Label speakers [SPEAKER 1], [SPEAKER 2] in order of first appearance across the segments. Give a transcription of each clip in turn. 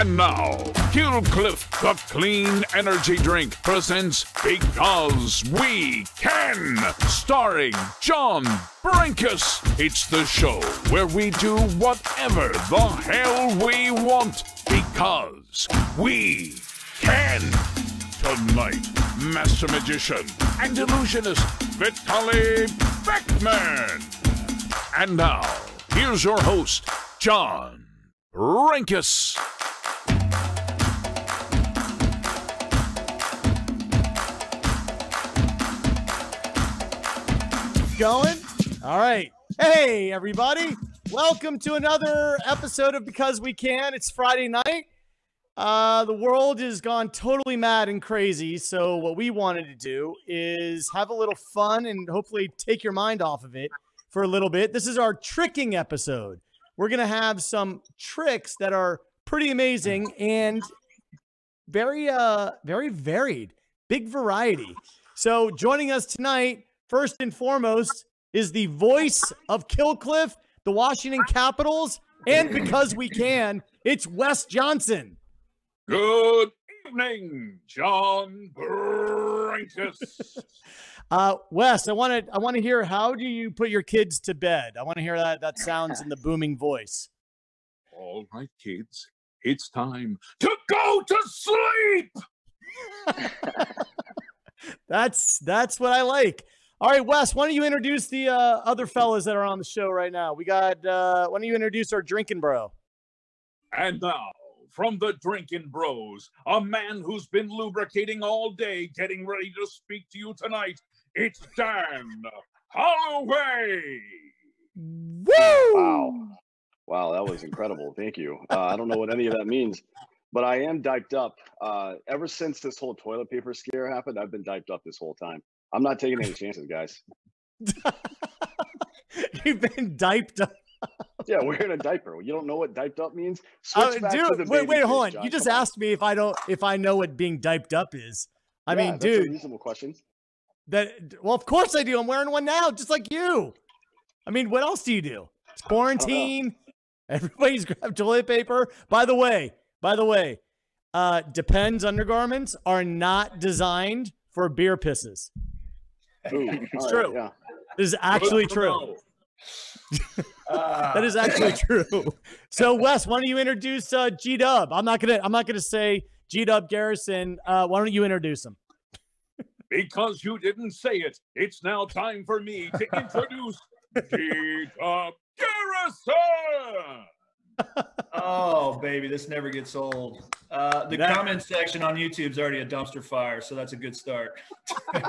[SPEAKER 1] And now, Killcliff the Clean Energy Drink presents Because We Can, starring John Brenkus. It's the show where we do whatever the hell we want because we can. Tonight, Master Magician and Illusionist Vitaly Beckman. And now, here's your host, John Brenkus.
[SPEAKER 2] Going? All right. Hey, everybody. Welcome to another episode of Because We Can. It's Friday night. Uh, the world has gone totally mad and crazy. So, what we wanted to do is have a little fun and hopefully take your mind off of it for a little bit. This is our tricking episode. We're going to have some tricks that are pretty amazing and very, uh, very varied, big variety. So, joining us tonight, first and foremost, is the voice of Killcliff, the Washington Capitals, and because we can, it's Wes Johnson.
[SPEAKER 1] Good evening, John Brenkus.
[SPEAKER 2] Uh, Wes, I want to I want to hear how do you put your kids to bed? I want to hear that that sounds in the booming voice.
[SPEAKER 1] All right, kids, it's time to go to sleep.
[SPEAKER 2] That's that's what I like. All right, Wes, why don't you introduce the uh, other fellas that are on the show right now? We got uh, why don't you introduce our drinking bro?
[SPEAKER 1] And now, from the Drinking Bros, a man who's been lubricating all day, getting ready to speak to you tonight. It's Dan Holloway.
[SPEAKER 2] Woo!
[SPEAKER 3] Wow. Wow, that was incredible. Thank you. Uh, I don't know what any of that means, but I am diped up. Uh, ever since this whole toilet paper scare happened, I've been diped up this whole time. I'm not taking any chances, guys.
[SPEAKER 2] You've been diped up.
[SPEAKER 3] Yeah, wearing a diaper. You don't know what diped up means?
[SPEAKER 2] Uh,
[SPEAKER 3] Switch back to the
[SPEAKER 2] dude, wait, wait, hold on.
[SPEAKER 3] Josh.
[SPEAKER 2] You just
[SPEAKER 3] Come on.
[SPEAKER 2] asked me if I don't if I know what being diped up is. I
[SPEAKER 3] Yeah,
[SPEAKER 2] mean,
[SPEAKER 3] that's a
[SPEAKER 2] dude,
[SPEAKER 3] reasonable question.
[SPEAKER 2] that well, of course I do. I'm wearing one now, just like you. I mean, what else do you do? It's quarantine. Everybody's grabbed toilet paper. By the way, by the way, uh, Depends undergarments are not designed for beer pisses.
[SPEAKER 3] Ooh,
[SPEAKER 2] It's
[SPEAKER 3] all right,
[SPEAKER 2] true.
[SPEAKER 3] Yeah.
[SPEAKER 2] This is actually
[SPEAKER 1] Good
[SPEAKER 2] true.
[SPEAKER 1] know.
[SPEAKER 2] That is actually true. So, Wes, why don't you introduce uh, G Dub? I'm not gonna. I'm not gonna say G Dub Garrison. Uh, why don't you introduce him?
[SPEAKER 1] Because you didn't say it, it's now time for me to introduce G Dub Garrison.
[SPEAKER 4] Oh, baby, this never gets old. Uh, the
[SPEAKER 2] That-
[SPEAKER 4] comment section on YouTube's already a dumpster fire, so that's a good start.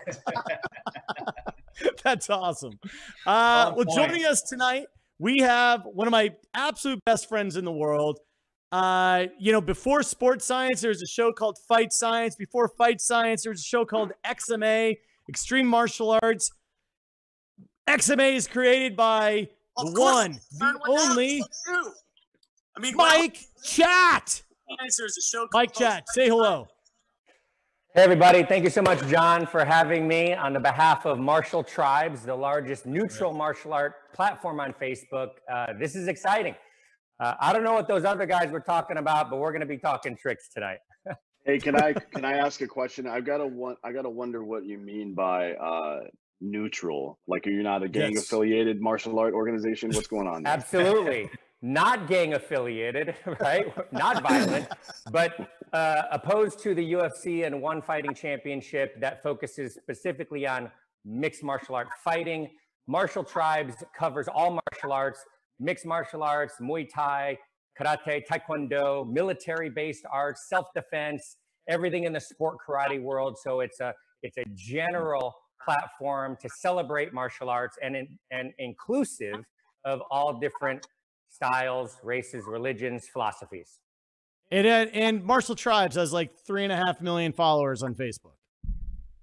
[SPEAKER 2] That's awesome. Uh, well,
[SPEAKER 4] point.
[SPEAKER 2] joining us tonight, we have one of my absolute best friends in the world. Uh, you know, before Sports Science, there was a show called Fight Science. Before Fight Science, there was a show called XMA, Extreme Martial Arts. XMA is created by the one, the only
[SPEAKER 5] I mean,
[SPEAKER 2] Mike Chat.
[SPEAKER 5] There's a show.
[SPEAKER 2] Mike Chat, say hello.
[SPEAKER 6] Hey, everybody. Thank you so much, John, for having me on the behalf of Martial Tribes, the largest neutral martial art platform on Facebook. Uh, this is exciting. Uh, I don't know what those other guys were talking about, but we're going to be talking tricks tonight.
[SPEAKER 3] Hey, can I can I ask a question? I've got to one. I got to wonder what you mean by uh, neutral. Like, are you not a gang
[SPEAKER 2] Yes.
[SPEAKER 3] affiliated martial art organization? What's going on? there?
[SPEAKER 6] Absolutely. Not gang affiliated, right? Not violent, but uh, opposed to the UFC and One Fighting Championship that focuses specifically on mixed martial art fighting. Martial Tribes covers all martial arts, mixed martial arts, Muay Thai, karate, taekwondo, military-based arts, self-defense, everything in the sport karate world. So it's a it's a general platform to celebrate martial arts and in, and inclusive of all different styles, races, religions, philosophies.
[SPEAKER 2] And, uh, and Martial Tribes has like three and a half million followers on Facebook.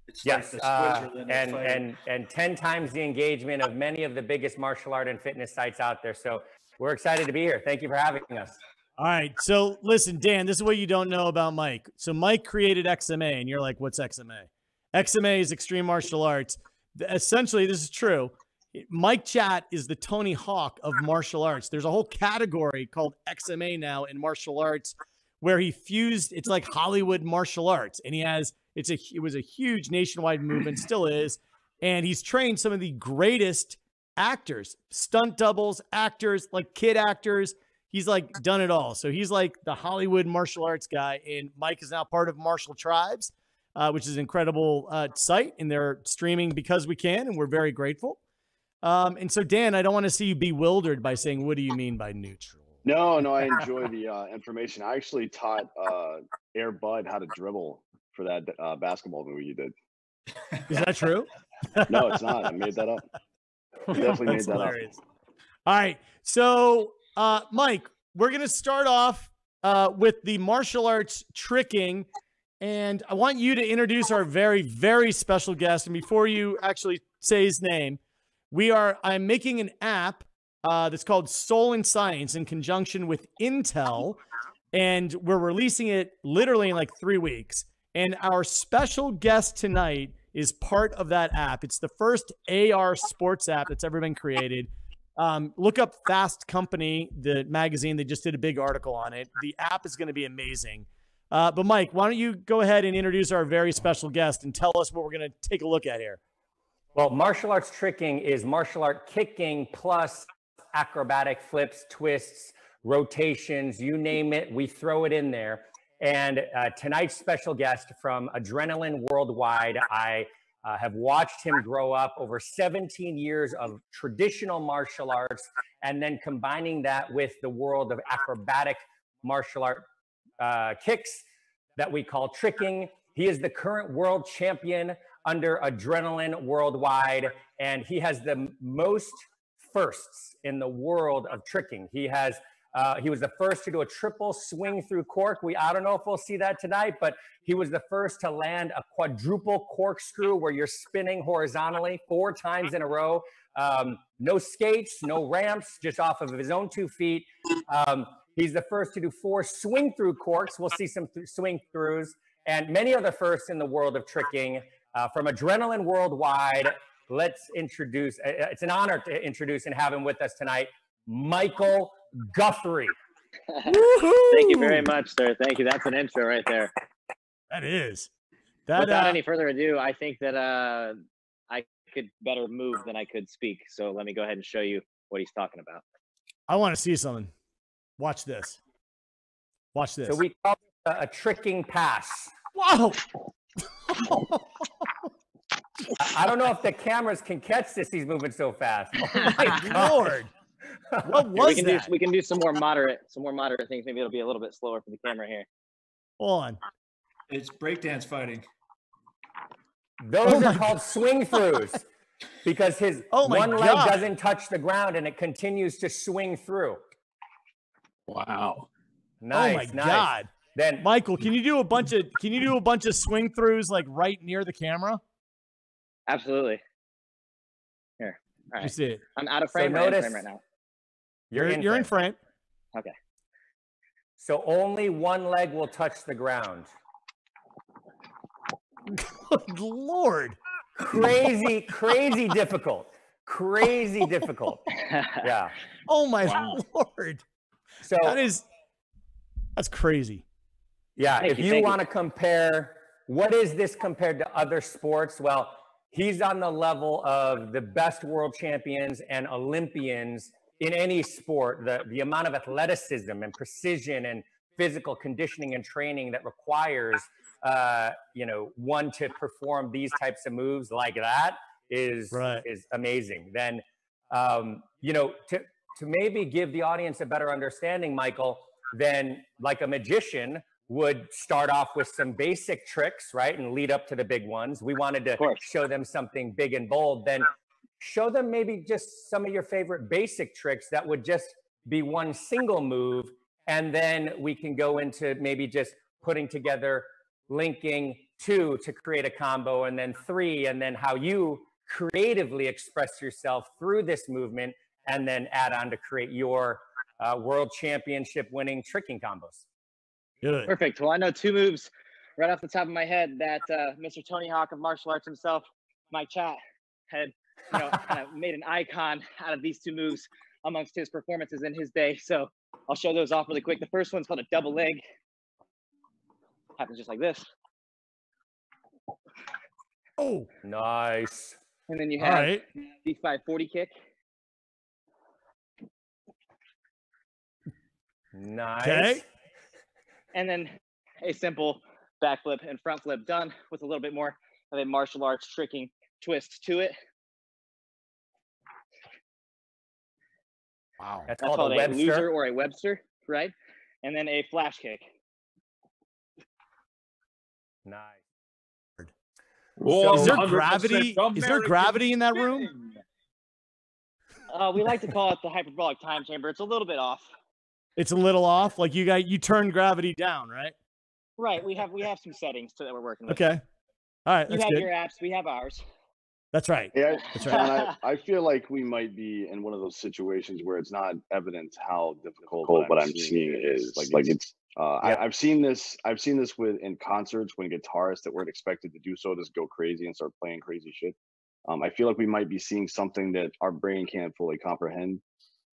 [SPEAKER 4] It's
[SPEAKER 6] Yes,
[SPEAKER 4] like the
[SPEAKER 6] uh, and
[SPEAKER 4] fighting.
[SPEAKER 6] and and ten times the engagement of many of the biggest martial art and fitness sites out there. So we're excited to be here. Thank you for having us.
[SPEAKER 2] All right. So listen, Dan, this is what you don't know about Mike. So Mike created XMA, and you're like, what's XMA? XMA is Extreme Martial Arts. Essentially, this is true. Mike Chat is the Tony Hawk of martial arts. There's a whole category called XMA now in martial arts where he fused. It's like Hollywood martial arts, and he has it's a it was a huge nationwide movement, still is, and he's trained some of the greatest actors, stunt doubles, actors, like kid actors. He's like done it all. So he's like the Hollywood martial arts guy. And Mike is now part of Martial Tribes, uh, which is an incredible uh, site, and they're streaming because we can, and we're very grateful. Um, and so, Dan, I don't want to see you bewildered by saying, "What do you mean by neutral?"
[SPEAKER 3] No, no, I enjoy the uh, information. I actually taught uh, Air Bud how to dribble for that uh, basketball movie you did.
[SPEAKER 2] Is that true?
[SPEAKER 3] No, it's not. I made that up. I definitely made that
[SPEAKER 2] hilarious. All right. So, uh, Mike, we're going to start off uh, with the martial arts tricking. And I want you to introduce our very, very special guest. And before you actually say his name, we are, I'm making an app uh, that's called Soul and Science in conjunction with Intel. And we're releasing it literally in like three weeks. And our special guest tonight is part of that app. It's the first AR sports app that's ever been created. Um, look up Fast Company, the magazine. They just did a big article on it. The app is going to be amazing. Uh, but Mike, why don't you go ahead and introduce our very special guest and tell us what we're going to take a look at here?
[SPEAKER 6] Well, martial arts tricking is martial art kicking plus acrobatic flips, twists, rotations, you name it, we throw it in there. And uh, tonight's special guest from Adrenaline Worldwide, I uh, have watched him grow up over 17 years of traditional martial arts and then combining that with the world of acrobatic martial art uh, kicks that we call tricking. He is the current world champion under Adrenaline Worldwide, and he has the most firsts in the world of tricking. He has uh, he was the first to do a triple swing through cork. We I don't know if we'll see that tonight, but he was the first to land a quadruple corkscrew where you're spinning horizontally four times in a row. Um, no skates, no ramps, just off of his own two feet. Um, he's the first to do four swing through corks. We'll see some th- swing throughs and many other firsts in the world of tricking. Uh, from Adrenaline Worldwide, let's introduce, uh, it's an honor to introduce and have him with us tonight, Michael Guthrie.
[SPEAKER 7] Thank you very much, sir. Thank you. That's an intro right there.
[SPEAKER 2] That is. That,
[SPEAKER 7] Without
[SPEAKER 2] uh,
[SPEAKER 7] any further ado, I think that uh, I could better move than I could speak. So let me go ahead and show you what he's talking about.
[SPEAKER 2] I want to see something. Watch this. Watch this.
[SPEAKER 6] So we call it a, a tricking pass.
[SPEAKER 2] Wow.
[SPEAKER 6] I- I don't know if the cameras can catch this. He's moving so fast.
[SPEAKER 2] Oh my lord. What
[SPEAKER 7] Here,
[SPEAKER 2] was
[SPEAKER 7] we can
[SPEAKER 2] that?
[SPEAKER 7] do we can do some more moderate some more moderate things. Maybe it'll be a little bit slower for the camera here.
[SPEAKER 2] Hold on.
[SPEAKER 4] It's breakdance fighting.
[SPEAKER 6] Those
[SPEAKER 2] Oh
[SPEAKER 6] are
[SPEAKER 2] my
[SPEAKER 6] called swing throughs because his
[SPEAKER 2] Oh my
[SPEAKER 6] one leg doesn't touch the ground and it continues to swing through.
[SPEAKER 1] Wow.
[SPEAKER 6] Nice,
[SPEAKER 2] oh my
[SPEAKER 6] nice.
[SPEAKER 2] god.
[SPEAKER 6] Then
[SPEAKER 2] Michael, can you do a bunch of can you do a bunch of swing throughs like right near the camera?
[SPEAKER 7] Absolutely. Here. All
[SPEAKER 2] You see it.
[SPEAKER 7] I'm out of frame. or in
[SPEAKER 6] notice-
[SPEAKER 7] frame right now.
[SPEAKER 6] you're, in.
[SPEAKER 2] you're in
[SPEAKER 6] frame.
[SPEAKER 2] frame.
[SPEAKER 6] So only one leg will touch the ground.
[SPEAKER 2] Good lord.
[SPEAKER 6] Crazy, crazy difficult. Crazy difficult. Yeah.
[SPEAKER 2] Oh my
[SPEAKER 1] Wow.
[SPEAKER 2] lord.
[SPEAKER 6] So
[SPEAKER 2] That is that's crazy.
[SPEAKER 6] Yeah,
[SPEAKER 7] Thank
[SPEAKER 6] if
[SPEAKER 7] you,
[SPEAKER 6] you want to compare, what is this compared to other sports? Well, he's on the level of the best world champions and Olympians in any sport. The, the amount of athleticism and precision and physical conditioning and training that requires, uh, you know, one to perform these types of moves like that is
[SPEAKER 2] Right.
[SPEAKER 6] is amazing. Then, um, you know, to to maybe give the audience a better understanding, Michael, then like a magician would start off with some basic tricks, right, and lead up to the big ones. We wanted to show them something big and bold. Then show them maybe just some of your favorite basic tricks that would just be one single move, and then we can go into maybe just putting together, linking two to create a combo, and then three, and then how you creatively express yourself through this movement, and then add on to create your uh, world championship winning tricking combos.
[SPEAKER 2] Good.
[SPEAKER 7] Perfect. Well, I know two moves right off the top of my head that uh, Mr. Tony Hawk of martial arts himself, Mike Chat, had you know kind of made an icon out of these two moves amongst his performances in his day. So I'll show those off really quick. The first one's called a double leg. happens just like this.
[SPEAKER 2] Oh,
[SPEAKER 6] Nice.
[SPEAKER 7] And then you have
[SPEAKER 2] right.
[SPEAKER 7] the 540 kick.
[SPEAKER 6] Nice.
[SPEAKER 2] Okay.
[SPEAKER 7] And then a simple backflip and front flip done with a little bit more of a martial arts tricking twist to it.
[SPEAKER 2] Wow.
[SPEAKER 6] That's,
[SPEAKER 7] That's
[SPEAKER 6] called,
[SPEAKER 7] called
[SPEAKER 6] a
[SPEAKER 7] a
[SPEAKER 6] Webster.
[SPEAKER 7] loser or a Webster, right? And then a flash kick.
[SPEAKER 6] Nice.
[SPEAKER 1] Well,
[SPEAKER 2] Is there gravity? Is there gravity in that room?
[SPEAKER 7] Uh, we like to call it the hyperbolic time chamber. It's a little bit off.
[SPEAKER 2] It's a little off. Like you got you turn gravity down, right?
[SPEAKER 7] Right. We have we have some settings to, that we're working with.
[SPEAKER 2] Okay. All right.
[SPEAKER 7] You have
[SPEAKER 2] good.
[SPEAKER 7] your apps. We have ours.
[SPEAKER 2] That's right.
[SPEAKER 3] Yeah,
[SPEAKER 2] That's
[SPEAKER 3] and
[SPEAKER 2] right.
[SPEAKER 3] I, I feel like we might be in one of those situations where it's not evident how difficult what I'm, seeing, is. Like, like it's. Uh,
[SPEAKER 6] Yeah.
[SPEAKER 3] I, I've seen this. I've seen this with in concerts when guitarists that weren't expected to do so just go crazy and start playing crazy shit. Um, I feel like we might be seeing something that our brain can't fully comprehend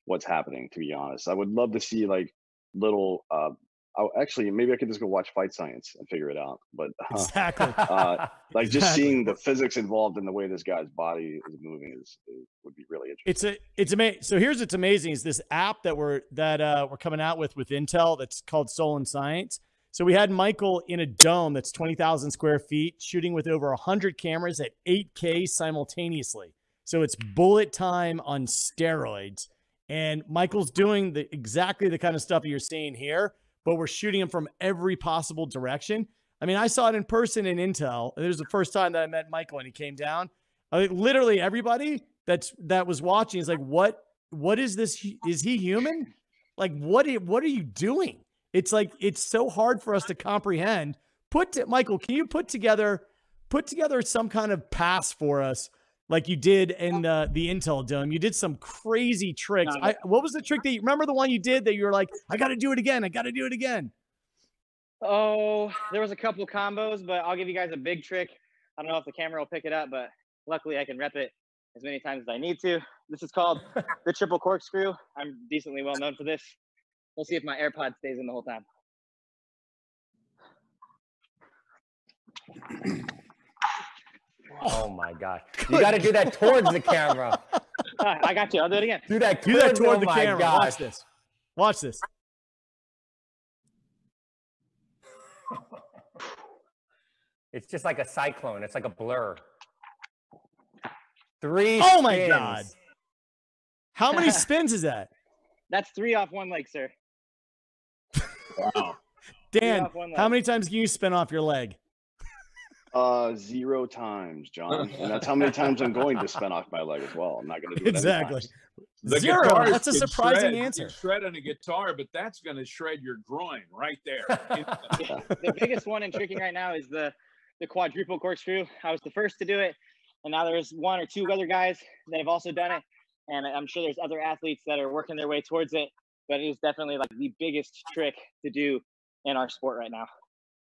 [SPEAKER 3] what's happening. To be honest, I would love to see like little. Uh, oh, actually, maybe I could just go watch Fight Science and figure it out. But uh,
[SPEAKER 2] Exactly.
[SPEAKER 3] uh, like just
[SPEAKER 2] Exactly.
[SPEAKER 3] seeing the physics involved in the way this guy's body is moving is, is would be really interesting.
[SPEAKER 2] It's a it's amazing. So here's what's amazing is this app that we're that uh, we're coming out with with Intel that's called Soul and Science. So we had Michael in a dome that's twenty thousand square feet, shooting with over hundred cameras at eight K simultaneously. So it's bullet time on steroids, and Michael's doing the exactly the kind of stuff you're seeing here, but we're shooting him from every possible direction. I mean, I saw it in person in Intel. It was the first time that I met Michael, and he came down. I mean, literally everybody that's that was watching is like, what? What is this? Is he human? Like, what? What are you doing? It's like it's so hard for us to comprehend. Put to, Michael, can you put together put together some kind of pass for us, like you did in the the Intel Dome? You did some crazy tricks. I, what was the trick that you remember? The one you did that you were like, I got to do it again. I got to do it again.
[SPEAKER 7] Oh, there was a couple combos, but I'll give you guys a big trick. I don't know if the camera will pick it up, but luckily I can rep it as many times as I need to. This is called the triple corkscrew. I'm decently well known for this. We'll see if my AirPod stays in the whole time.
[SPEAKER 6] Oh my god. You got to do that towards the camera.
[SPEAKER 7] I got you. I'll do it again.
[SPEAKER 6] Do that
[SPEAKER 2] Do that
[SPEAKER 6] towards-
[SPEAKER 2] toward
[SPEAKER 6] oh
[SPEAKER 2] the
[SPEAKER 6] my
[SPEAKER 2] camera.
[SPEAKER 6] gosh.
[SPEAKER 2] Watch this. Watch this.
[SPEAKER 6] It's just like a cyclone. It's like a blur. Three.
[SPEAKER 2] Oh my. God. How many spins is that?
[SPEAKER 7] That's three off one leg, sir.
[SPEAKER 1] Wow.
[SPEAKER 2] Dan, how many times can you spin off your leg?
[SPEAKER 3] Uh, zero times, John, and that's how many times I'm going to spin off my leg as well. I'm not going to do it
[SPEAKER 2] Exactly.
[SPEAKER 1] The
[SPEAKER 2] Zero. That's a surprising
[SPEAKER 1] shred,
[SPEAKER 2] answer.
[SPEAKER 1] Shred on a guitar, but that's going to shred your groin right there.
[SPEAKER 7] the biggest one in tricking right now is the the quadruple corkscrew. I was the first to do it, and now there's one or two other guys that have also done it, and I'm sure there's other athletes that are working their way towards it. But it is definitely like the biggest trick to do in our sport right now.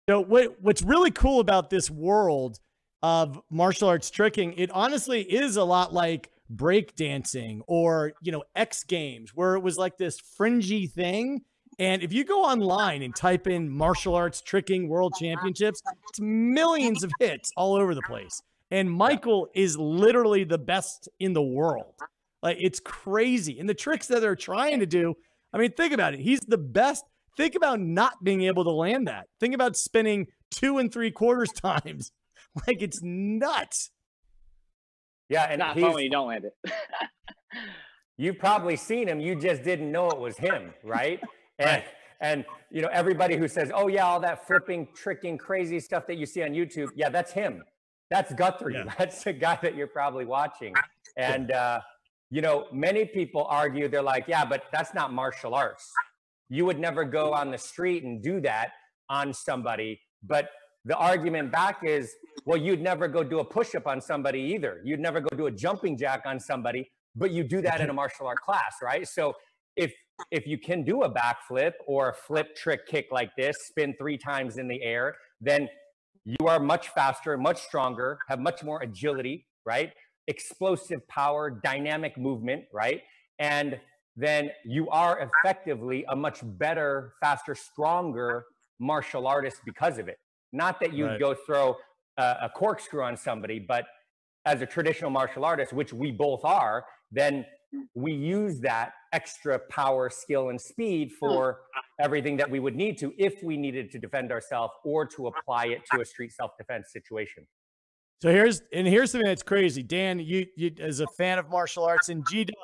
[SPEAKER 2] So what what's really cool about this world of martial arts tricking, it honestly is a lot like break dancing or you know X Games, where it was like this fringy thing. And if you go online and type in martial arts tricking world championships, it's millions of hits all over the place. And Michael is literally the best in the world. Like it's crazy. And the tricks that they're trying to do, I mean, think about it. He's the best. Think about not being able to land that. Think about spinning two and three quarters times. Like it's nuts.
[SPEAKER 6] Yeah, and
[SPEAKER 7] not
[SPEAKER 6] he's,
[SPEAKER 7] fun when you don't land it.
[SPEAKER 6] you've probably seen him. You just didn't know it was him, right? And and you know everybody who says, "Oh yeah, all that flipping, tricking, crazy stuff that you see on YouTube." Yeah, that's him. That's Guthrie.
[SPEAKER 2] Yeah.
[SPEAKER 6] That's the guy that you're probably watching. And uh, you know, many people argue they're like, "Yeah, but that's not martial arts. You would never go on the street and do that on somebody." But the argument back is, well, you'd never go do a push-up on somebody either. You'd never go do a jumping jack on somebody, but you do that in a martial art class, right? So if if you can do a backflip or a flip trick kick like this, spin three times in the air, then you are much faster, much stronger, have much more agility, right? Explosive power, dynamic movement, right? And then you are effectively a much better, faster, stronger martial artist because of it. Not that you
[SPEAKER 2] Right.
[SPEAKER 6] go throw a, a corkscrew on somebody, but as a traditional martial artist, which we both are, then we use that extra power, skill, and speed hmm. for everything that we would need to if we needed to defend ourselves or to apply it to a street self-defense situation.
[SPEAKER 2] So here's and here's something that's crazy. Dan, you you as a fan of martial arts and G Dub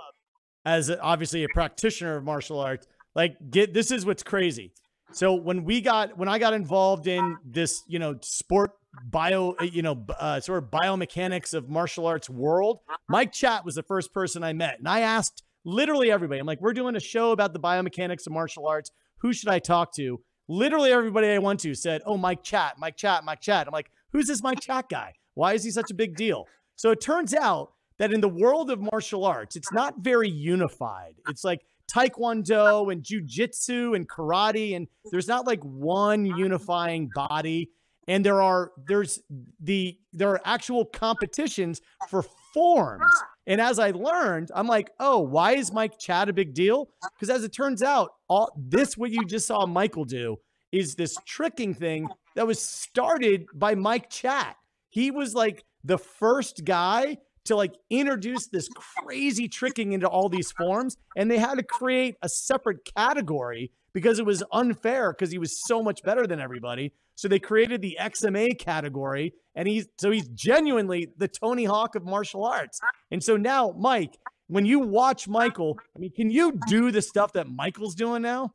[SPEAKER 2] as obviously a practitioner of martial arts, like get this is what's crazy. So when we got when I got involved in this, you know, sport bio, you know, uh, sort of biomechanics of martial arts world, Mike Chat was the first person I met, and I asked literally everybody. I'm like, we're doing a show about the biomechanics of martial arts. Who should I talk to? Literally everybody I went to said, "Oh, Mike Chat, Mike Chat, Mike Chat." I'm like, who's this Mike Chat guy? Why is he such a big deal? So it turns out that in the world of martial arts, it's not very unified. It's like taekwondo and jujitsu and karate, and there's not like one unifying body. And there are there's the there are actual competitions for forms. And as I learned, I'm like, oh, why is Mike Chat a big deal? Because as it turns out, all this what you just saw Michael do is this tricking thing that was started by Mike Chat. He was like the first guy to like introduce this crazy tricking into all these forms and they had to create a separate category because it was unfair because he was so much better than everybody. So they created the xma category and he's so he's genuinely the tony hawk of martial arts. And so now mike when you watch michael i mean can you do the stuff that michael's doing now?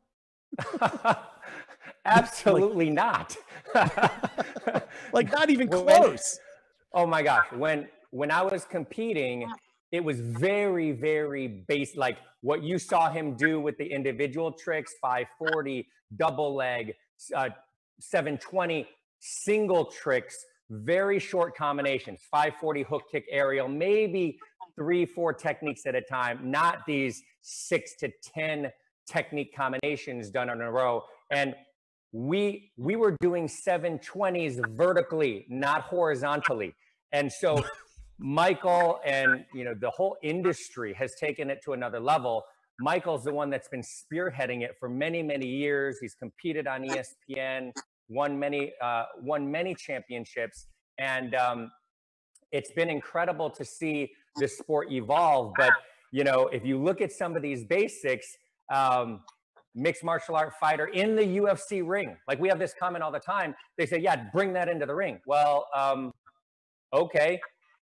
[SPEAKER 6] Absolutely not.
[SPEAKER 2] like not even
[SPEAKER 6] Well, when-
[SPEAKER 2] close.
[SPEAKER 6] Oh my gosh, when when I was competing, it was very very base like what you saw him do with the individual tricks, 540, double leg, uh, 720, single tricks, very short combinations, 540 hook kick aerial, maybe three four techniques at a time, not these 6 to 10 technique combinations done in a row. And we we were doing 720s vertically not horizontally. And so michael and you know the whole industry has taken it to another level michael's the one that's been spearheading it for many many years he's competed on espn won many uh, won many championships and um, it's been incredible to see this sport evolve but you know if you look at some of these basics um, mixed martial art fighter in the UFC ring. Like we have this comment all the time. They say, "Yeah, bring that into the ring." Well, um, okay.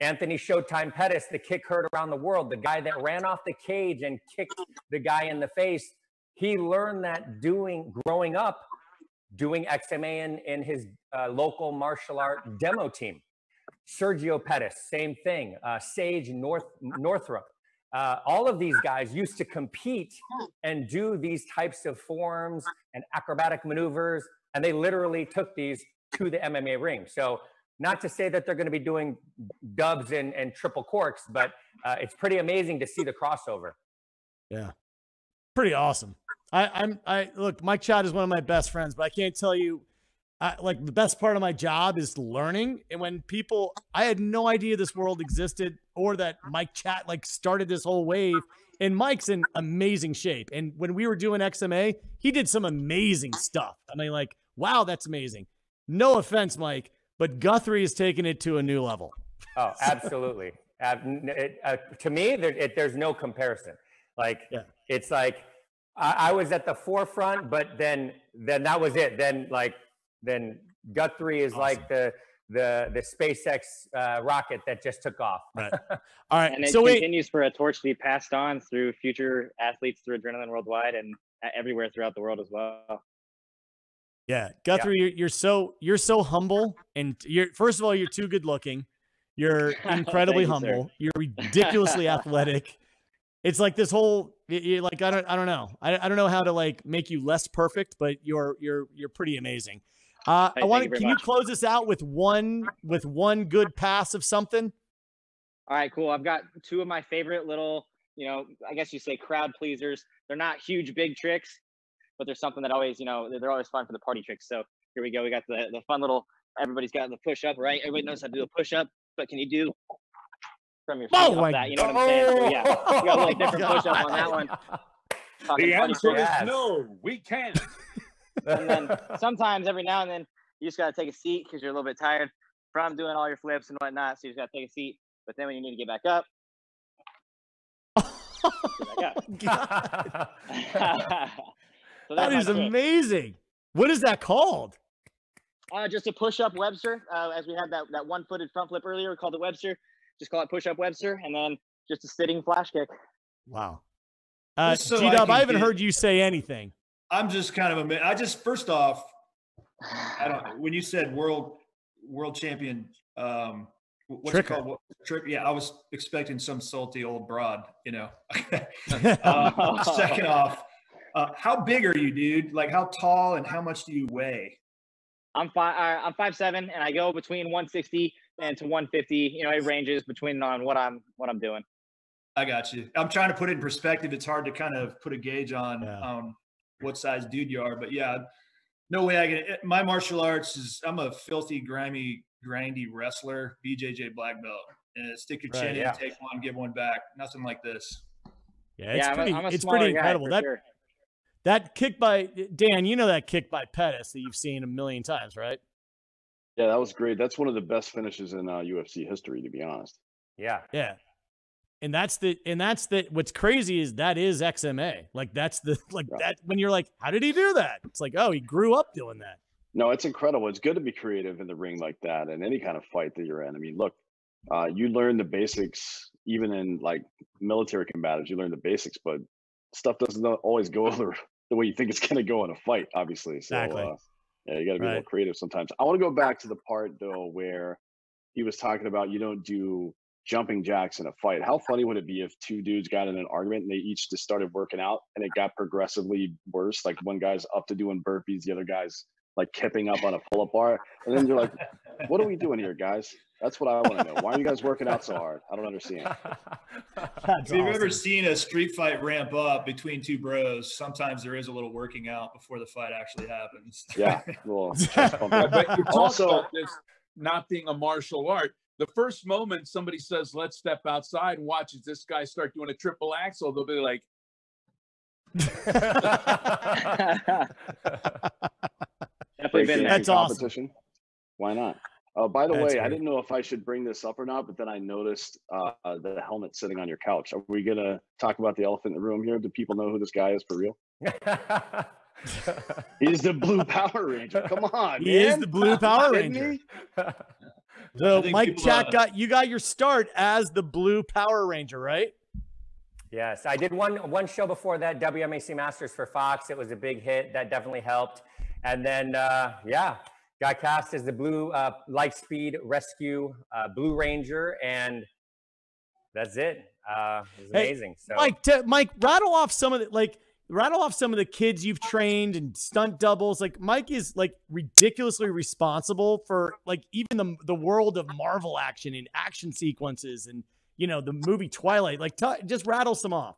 [SPEAKER 6] Anthony Showtime Pettis, the kick heard around the world, the guy that ran off the cage and kicked the guy in the face. He learned that doing growing up, doing XMA in, in his uh, local martial art demo team. Sergio Pettis, same thing. Uh, Sage North Northcutt, uh, all of these guys used to compete and do these types of forms and acrobatic maneuvers, and they literally took these to the MMA ring. So, not to say that they're going to be doing dubs and, and triple corks, but uh, it's pretty amazing to see the crossover.
[SPEAKER 2] Yeah. Pretty awesome. I, I'm I look, Mike Chat is one of my best friends, but I can't tell you I, like the best part of my job is learning. And when people I had no idea this world existed or that Mike Chat like started this whole wave. And Mike's in amazing shape. And when we were doing XMA, he did some amazing stuff. I mean, like, wow, that's amazing. No offense, Mike, but Guthrie has taken it to a new level.
[SPEAKER 6] Oh, absolutely. Uh, it, uh, to me, there, it, there's no comparison. Like,
[SPEAKER 2] Yeah.
[SPEAKER 6] it's like I, I was at the forefront, but then then that was it. Then like then Guthrie is like the the the SpaceX uh, rocket that just took off.
[SPEAKER 2] Right. All right.
[SPEAKER 7] And it
[SPEAKER 2] so wait,
[SPEAKER 7] continues for a torch to be passed on through future athletes through Adrenaline Worldwide and uh, everywhere throughout the world as well.
[SPEAKER 2] Yeah, Guthrie, you're, you're so you're so humble, and you're first of all you're too good looking. You're incredibly
[SPEAKER 7] you, sir.
[SPEAKER 2] humble. You're ridiculously athletic. It's like this whole you're like I don't I don't know I, I don't know how to like make you less perfect, but you're you're you're pretty amazing. Uh, I want to can you close this out with one with one good pass of something?
[SPEAKER 7] All right, cool. I've got two of my favorite little, you know, I guess you say crowd pleasers. They're not huge, big tricks, but there's something that always, you know, they're always fun for the party tricks. So here we go. We got the the fun little. Everybody's got the push up, right? Everybody knows how to do a push up, but can you do from your feet
[SPEAKER 2] Oh my
[SPEAKER 7] that? You know what I'm saying? So, yeah, oh we got a little different push up on that one. Talking
[SPEAKER 1] The answer is no, we can't.
[SPEAKER 7] and then sometimes every now and then you just gotta take a seat because you're a little bit tired from doing all your flips and whatnot. So you just gotta take a seat. But then when you need to get back up, get back up.
[SPEAKER 2] Oh God,
[SPEAKER 7] so that's my
[SPEAKER 2] is amazing. What is that called?
[SPEAKER 7] Uh, just a push up Webster. Uh, as we had that, that one footed front flip earlier, we called it Webster. Just call it push up Webster. And then just a sitting flash kick.
[SPEAKER 2] Wow. Uh,
[SPEAKER 4] so
[SPEAKER 2] G
[SPEAKER 4] I
[SPEAKER 2] Dub,
[SPEAKER 4] can
[SPEAKER 2] I haven't
[SPEAKER 4] get-
[SPEAKER 2] heard you say anything.
[SPEAKER 4] I'm just kind of amazed. I just first off, I don't. When you said world world champion, um, what's
[SPEAKER 2] Tricker.
[SPEAKER 4] it called? What, trick? Yeah, I was expecting some salty old broad. You know. um, second off, uh, how big are you, dude? Like, how tall and how much do you weigh?
[SPEAKER 7] I'm five. Uh, I'm five seven, and I go between 160 and to 150. You know, it ranges between on what I'm what I'm doing.
[SPEAKER 4] I got you. I'm trying to put it in perspective. It's hard to kind of put a gauge on
[SPEAKER 2] Yeah.
[SPEAKER 4] on what size dude you are, but yeah, no way I can. it- My martial arts is I'm a filthy, grimy, grindy wrestler, BJJ black belt, and stick your
[SPEAKER 2] Right,
[SPEAKER 4] chin
[SPEAKER 6] yeah.
[SPEAKER 4] in, take one, give one back. Nothing like this.
[SPEAKER 2] Yeah, it's
[SPEAKER 7] yeah,
[SPEAKER 2] pretty.
[SPEAKER 7] I'm a, I'm a
[SPEAKER 2] it's
[SPEAKER 7] smaller
[SPEAKER 2] pretty
[SPEAKER 7] guy,
[SPEAKER 2] incredible.
[SPEAKER 7] for
[SPEAKER 2] That
[SPEAKER 7] sure.
[SPEAKER 2] That kick by Dan, you know that kick by Pettis that you've seen a million times, right?
[SPEAKER 3] Yeah, that was great. That's one of the best finishes in uh, UFC history, to be honest.
[SPEAKER 6] yeah.
[SPEAKER 2] Yeah. And that's the and that's the what's crazy is that is XMA. Like that's the like
[SPEAKER 3] Yeah.
[SPEAKER 2] that when you're like, how did he do that? It's like, oh, he grew up doing that.
[SPEAKER 3] No, it's incredible. It's good to be creative in the ring like that and any kind of fight that you're in. I mean, look, uh, you learn the basics even in like military combatives. You learn the basics, but stuff doesn't always go over the way you think it's going to go in a fight. Obviously, so
[SPEAKER 2] Exactly.
[SPEAKER 3] uh, yeah, you got to be a
[SPEAKER 2] Right.
[SPEAKER 3] little creative sometimes. I want to go back to the part though where he was talking about you don't do jumping jacks in a fight. How funny would it be if two dudes got in an argument and they each just started working out and it got progressively worse? Like one guy's up to doing burpees, the other guy's like kipping up on a pull-up bar, and then you're like, "What are we doing here, guys?" That's what I want to know. Why are you guys working out so hard? I don't understand.
[SPEAKER 2] That's
[SPEAKER 4] If you've ever seen a street fight ramp up between two bros, sometimes there is a little working out before the fight actually happens.
[SPEAKER 3] Yeah, little chest bump.
[SPEAKER 1] Yeah, but you talk
[SPEAKER 3] Also-
[SPEAKER 1] about this not being a martial art. The first moment somebody says, "Let's step outside," and watches this guy start doing a triple axel, they'll be like,
[SPEAKER 7] Definitely been
[SPEAKER 3] Breaking
[SPEAKER 7] there.
[SPEAKER 2] That's awesome.
[SPEAKER 3] competition. Why not? Uh, by the
[SPEAKER 2] That's
[SPEAKER 3] way, I didn't know if I should bring this up or not, but then I noticed uh, the helmet sitting on your couch. Are we gonna talk about the elephant in the room here? Do people know who this guy is for real? He's the Blue Power Ranger. Come on,
[SPEAKER 2] He is the Blue Power Ranger.
[SPEAKER 3] me?
[SPEAKER 2] So Mike
[SPEAKER 4] people,
[SPEAKER 2] Chat
[SPEAKER 4] uh,
[SPEAKER 2] got you got your start as the Blue Power Ranger, right?
[SPEAKER 6] Yes, I did one one show before that, WMAC Masters for Fox. It was a big hit. That definitely helped. And then, uh, yeah, got cast as the Blue uh, Lightspeed Rescue uh, Blue Ranger, and that's it. Uh, it was
[SPEAKER 2] Hey,
[SPEAKER 6] amazing. So,
[SPEAKER 2] Mike, t- Mike, rattle off some of the like rattle off some of the kids you've trained and stunt doubles. Like Mike is like ridiculously responsible for like even the the world of Marvel action and action sequences and you know the movie Twilight. Like t- just rattle some off.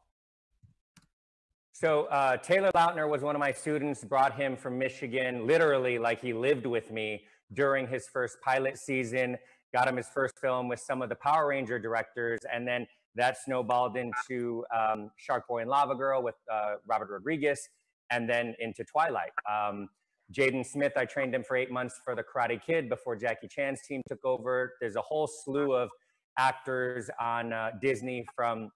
[SPEAKER 6] So uh, Taylor Lautner was one of my students. Brought him from Michigan, literally like he lived with me during his first pilot season. Got him his first film with some of the Power Ranger directors, and then that snowballed into um, Shark Boy and Lava Girl with uh, Robert Rodriguez, and then into Twilight. Um, Jaden Smith, I trained him for eight months for the Karate Kid before Jackie Chan's team took over. There's a whole slew of actors on uh, Disney from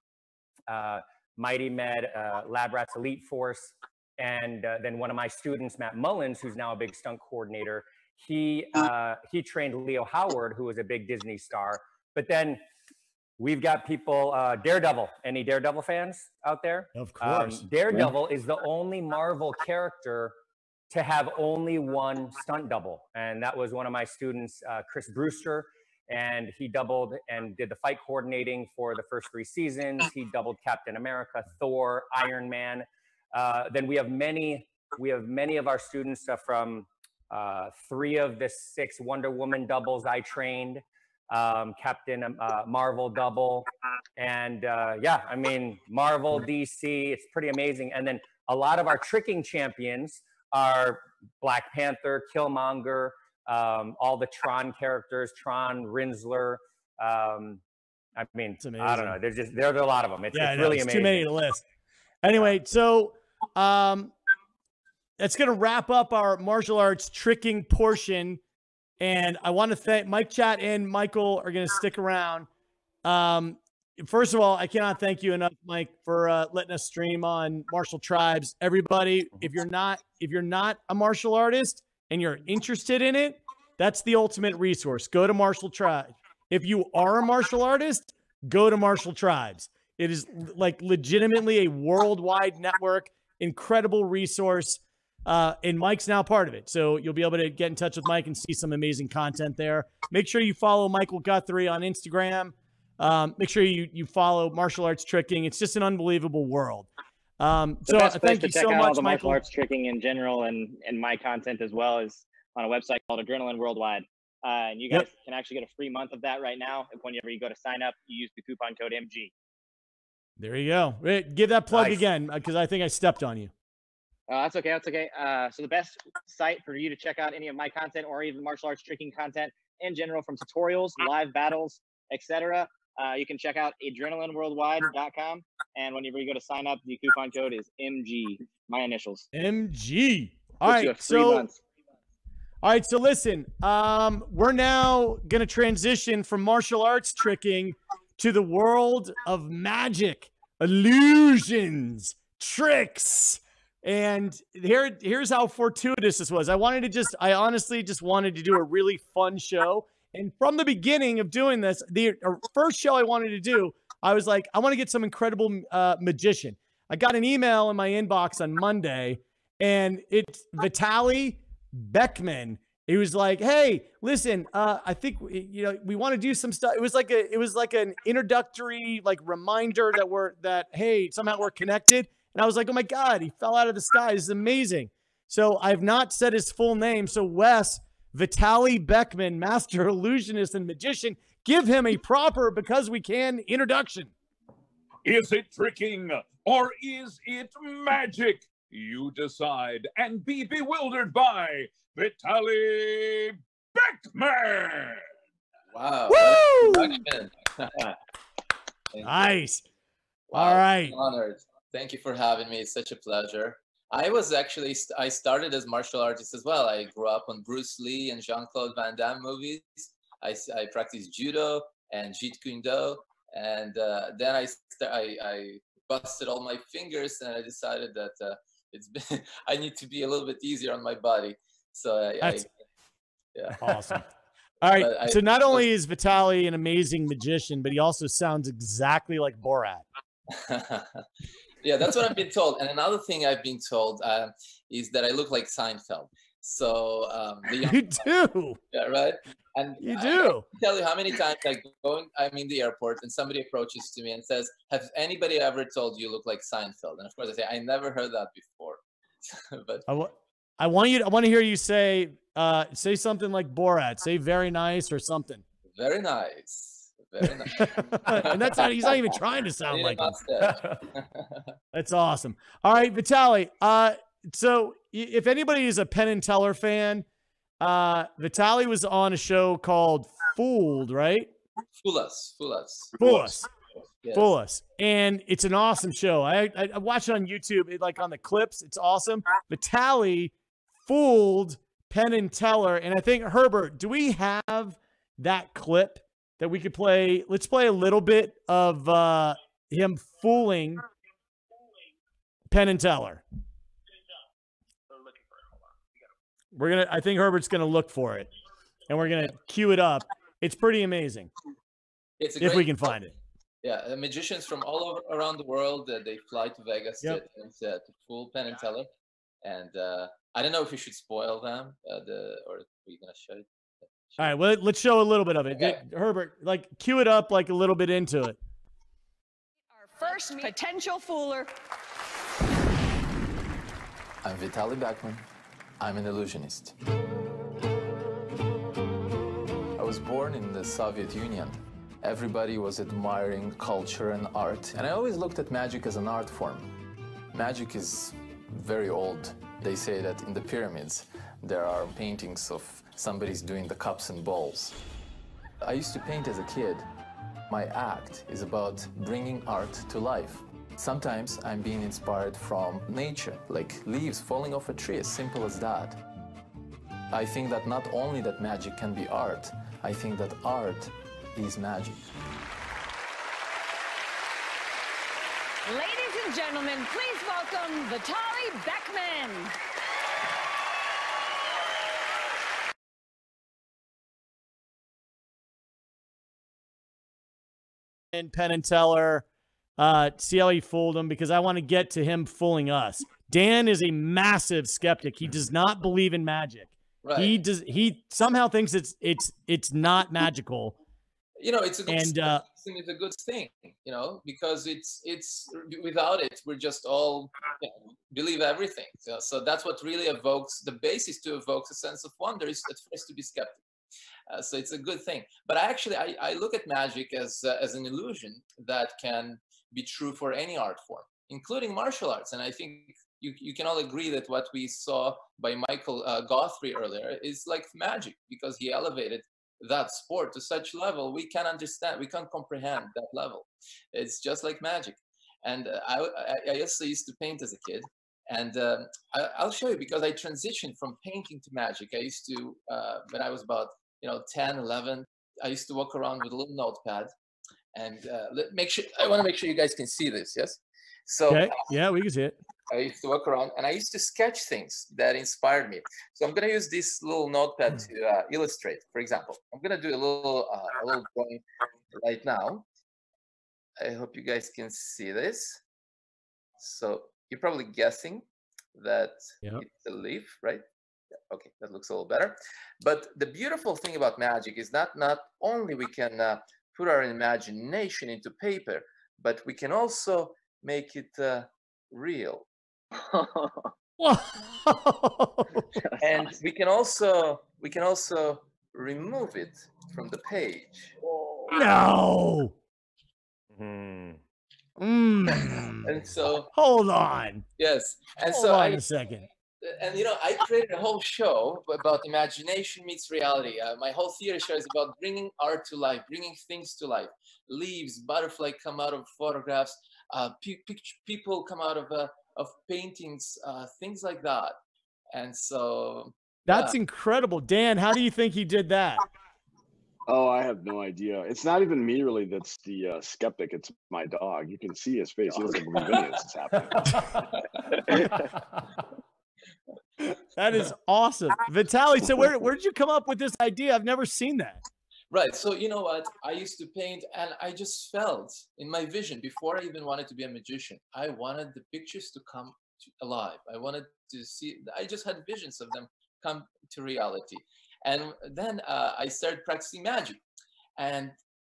[SPEAKER 6] uh, Mighty Med, uh, Lab Rats Elite Force, and uh, then one of my students, Matt Mullins, who's now a big stunt coordinator. He uh, he trained Leo Howard, who was a big Disney star. But then we've got people, uh, Daredevil. Any Daredevil fans out there?
[SPEAKER 2] Of
[SPEAKER 6] Um, Daredevil is the only Marvel character to have only one stunt double, and that was one of my students, uh, Chris Brewster, and he doubled and did the fight coordinating for the first three seasons. He doubled Captain America, Thor, Iron Man. Uh, then we have many, we have many of our students uh, from uh, three of the six Wonder Woman doubles I trained, um, Captain uh, Marvel double, and uh, yeah, I mean Marvel, DC, it's pretty amazing. And then a lot of our tricking champions are Black Panther, Killmonger, um, all the Tron characters, Tron, Rinzler. Um, I mean, I don't know. There's just there's a lot of them. It's,
[SPEAKER 2] yeah,
[SPEAKER 6] it's really
[SPEAKER 2] it's
[SPEAKER 6] amazing.
[SPEAKER 2] too many to list. Anyway, so um, that's going to wrap up our martial arts tricking portion. And I want to thank Mike Chat and Michael are going to stick around. Um, first of all, I cannot thank you enough, Mike, for uh, letting us stream on martial tribes. Everybody, if you're not if you're not a martial artist and you're interested in it, that's the ultimate resource. Go to martial tribe. If you are a martial artist, go to martial tribes. It is like legitimately a worldwide network, incredible resource. Uh, and Mike's now part of it. So you'll be able to get in touch with Mike and see some amazing content there. Make sure you follow Michael Guthrie on Instagram. Um, make sure you you follow martial arts tricking. It's just an unbelievable world. Um,
[SPEAKER 7] The
[SPEAKER 2] so
[SPEAKER 7] best
[SPEAKER 2] uh,
[SPEAKER 7] place
[SPEAKER 2] thank
[SPEAKER 7] to
[SPEAKER 2] you
[SPEAKER 7] check
[SPEAKER 2] so
[SPEAKER 7] out all
[SPEAKER 2] much,
[SPEAKER 7] the martial arts tricking in general and and my content as well is on a website called Adrenaline Worldwide. Uh, and you guys
[SPEAKER 2] Yep.
[SPEAKER 7] can actually get a free month of that right now. If whenever you go to sign up, you use the coupon code MG.
[SPEAKER 2] There you go. Wait, Give that plug
[SPEAKER 6] Nice.
[SPEAKER 2] again because I think I stepped on you.
[SPEAKER 7] Uh, that's okay. That's okay. Uh, so the best site for you to check out any of my content or even martial arts tricking content in general, from tutorials, live battles, etc. Uh, you can check out adrenalineworldwide.com. And whenever you go to sign up, the coupon code is MG, my initials.
[SPEAKER 2] MG. All
[SPEAKER 7] Gets you a
[SPEAKER 2] right. So
[SPEAKER 7] month.
[SPEAKER 2] All right, so listen, um, we're now going to transition from martial arts tricking to the world of magic, illusions, tricks. And here, here's how fortuitous this was. I wanted to just, I honestly just wanted to do a really fun show. And from the beginning of doing this, the uh, first show I wanted to do, I was like, I want to get some incredible uh, magician. I got an email in my inbox on Monday, and it's Vitaly Beckman. He was like, "Hey, listen, uh, I think you know we want to do some stuff." It was like a, it was like an introductory, like reminder that we're that hey somehow we're connected. And I was like, "Oh my god, he fell out of the sky! This is amazing." So I've not said his full name. So Wes Vitaly Beckman, master illusionist and magician, give him a proper because we can introduction.
[SPEAKER 1] Is it tricking or is it magic? You decide and be bewildered by Vitaly Beckman.
[SPEAKER 8] Wow.
[SPEAKER 2] Woo!
[SPEAKER 8] introduction.
[SPEAKER 2] Nice.
[SPEAKER 8] Wow,
[SPEAKER 2] All right.
[SPEAKER 8] Honored. Thank you for having me. It's such a pleasure. I was actually st- I started as martial artist as well. I grew up on Bruce Lee and Jean Claude Van Damme movies. I, I practiced judo and jeet kune do, and uh, then I, I I busted all my fingers, and I decided that uh, it's been I need to be a little bit easier on my body. So I, I yeah.
[SPEAKER 2] Awesome. All right.
[SPEAKER 8] I-
[SPEAKER 2] so not only is Vitaly an amazing magician, but he also sounds exactly like Borat.
[SPEAKER 8] yeah, that's what I've been told. And another thing I've been told um, is that I look like Seinfeld. So um,
[SPEAKER 2] You do.
[SPEAKER 8] yeah, right. And
[SPEAKER 2] You
[SPEAKER 8] I-
[SPEAKER 2] do.
[SPEAKER 8] I tell you how many times I go. in- I'm in the airport and somebody approaches to me and says, "Have anybody ever told you look like Seinfeld?" And of course, I say, "I never heard that before." but
[SPEAKER 2] I, want you. To, I want to hear you say uh, say something like Borat. Say very nice or something.
[SPEAKER 8] very nice.
[SPEAKER 2] and that's not. He's not even trying to sound like. That's awesome. All right, Vitaly. Uh, so if anybody is a Penn and Teller fan, uh, Vitaly was on a show called Fooled, right?
[SPEAKER 8] fool us, fool us,
[SPEAKER 2] Fool us.
[SPEAKER 8] Yes.
[SPEAKER 2] Fool us. And it's an awesome show. I, I, I watched it on YouTube, it, like on the clips. It's awesome. Vitaly fooled Penn and Teller. And I think, Herbert, do we have that clip that we could play? Let's play a little bit of uh, him fooling Penn and Teller. We're gonna. I think Herbert's gonna look for it, and we're gonna cue it up. It's pretty amazing
[SPEAKER 8] It's a
[SPEAKER 2] if we can find it.
[SPEAKER 8] Yeah, uh, magicians from all over around the world. Uh, they fly to Vegas
[SPEAKER 2] Yep.
[SPEAKER 8] to, to, to fool Penn and Teller, and uh, I don't know if we should spoil them, uh, the or we're gonna show it.
[SPEAKER 2] All right, well, let's show a little bit of it.
[SPEAKER 8] Okay.
[SPEAKER 2] Herbert, like, cue it up like a little bit into it.
[SPEAKER 9] Our first potential fooler.
[SPEAKER 10] I'm Vitaly Beckman. I'm an illusionist. I was born in the Soviet Union. Everybody was admiring culture and art, and I always looked at magic as an art form. Magic is very old. They say that in the pyramids there are paintings of somebody's doing the cups and bowls. I used to paint as a kid. My act is about bringing art to life. Sometimes I'm being inspired from nature, like leaves falling off a tree, as simple as that. I think that not only that magic can be art, I think that art is magic.
[SPEAKER 9] Ladies and gentlemen, please welcome Vitaly Beckman.
[SPEAKER 2] And Penn and Teller. Uh, see how he fooled him because I want to get to him fooling us. Dan is a massive skeptic. He does not believe in magic.
[SPEAKER 8] Right.
[SPEAKER 2] He does. He somehow thinks it's it's it's not magical.
[SPEAKER 8] you know it's a good
[SPEAKER 2] And,
[SPEAKER 8] thing.
[SPEAKER 2] uh,
[SPEAKER 8] it's a good thing you know because it's it's without it we're just all you know, believe everything so, so that's what really evokes the basis to evoke a sense of wonder is at first to be skeptical uh, so it's a good thing. But I actually I, I look at magic as uh, as an illusion that can be true for any art form including martial arts. And i think you, you can all agree that what we saw by michael uh, Guthrie earlier is like magic because he elevated that sport to such level we can understand we can't comprehend that level. It's just like magic. And uh, I, I, also used to paint as a kid. And um, I, i'll show you because i transitioned from painting to magic. I used to uh, when i was about you know 10 11 i used to walk around with a little notepad and uh, let, make sure i want to make sure you guys can see this yes so
[SPEAKER 2] Okay. Yeah, we can see it.
[SPEAKER 8] I used to walk around and I used to sketch things that inspired me. So I'm going to use this little notepad to uh, illustrate. For example, I'm going to do a little uh, a little drawing right now. I hope you guys can see this. So you're probably guessing that
[SPEAKER 2] Yep.
[SPEAKER 8] it's a leaf, right? Yeah, Okay, that looks a little better. But the beautiful thing about magic is that not only we can uh, put our imagination into paper, but we can also make it uh, real. and we can also we can also remove it from the page.
[SPEAKER 2] No.
[SPEAKER 6] Hmm.
[SPEAKER 2] Mm.
[SPEAKER 8] And so
[SPEAKER 2] Hold on.
[SPEAKER 8] yes, and
[SPEAKER 2] Hold
[SPEAKER 8] so
[SPEAKER 2] on
[SPEAKER 8] I
[SPEAKER 2] a second.
[SPEAKER 8] And you know I created a whole show about imagination meets reality. Uh, my whole theater show is about bringing art to life, bringing things to life. Leaves, butterfly come out of photographs. Uh, pe- pict- people come out of uh, of paintings, uh, things like that. And so
[SPEAKER 2] That's
[SPEAKER 8] yeah.
[SPEAKER 2] incredible. Dan, how do you think he did that?
[SPEAKER 3] Oh, I have no idea. It's not even me really that's the uh, skeptic. It's my dog. You can see his face. He doesn't believe any of this is happening.
[SPEAKER 2] That is awesome. Vitaly, so where where did you come up with this idea? I've never seen that.
[SPEAKER 8] Right. So you know what? I used to paint, and I just felt in my vision before I even wanted to be a magician. I wanted the pictures to come to alive. I wanted to see. I just had visions of them come to reality, and then uh, I started practicing magic, and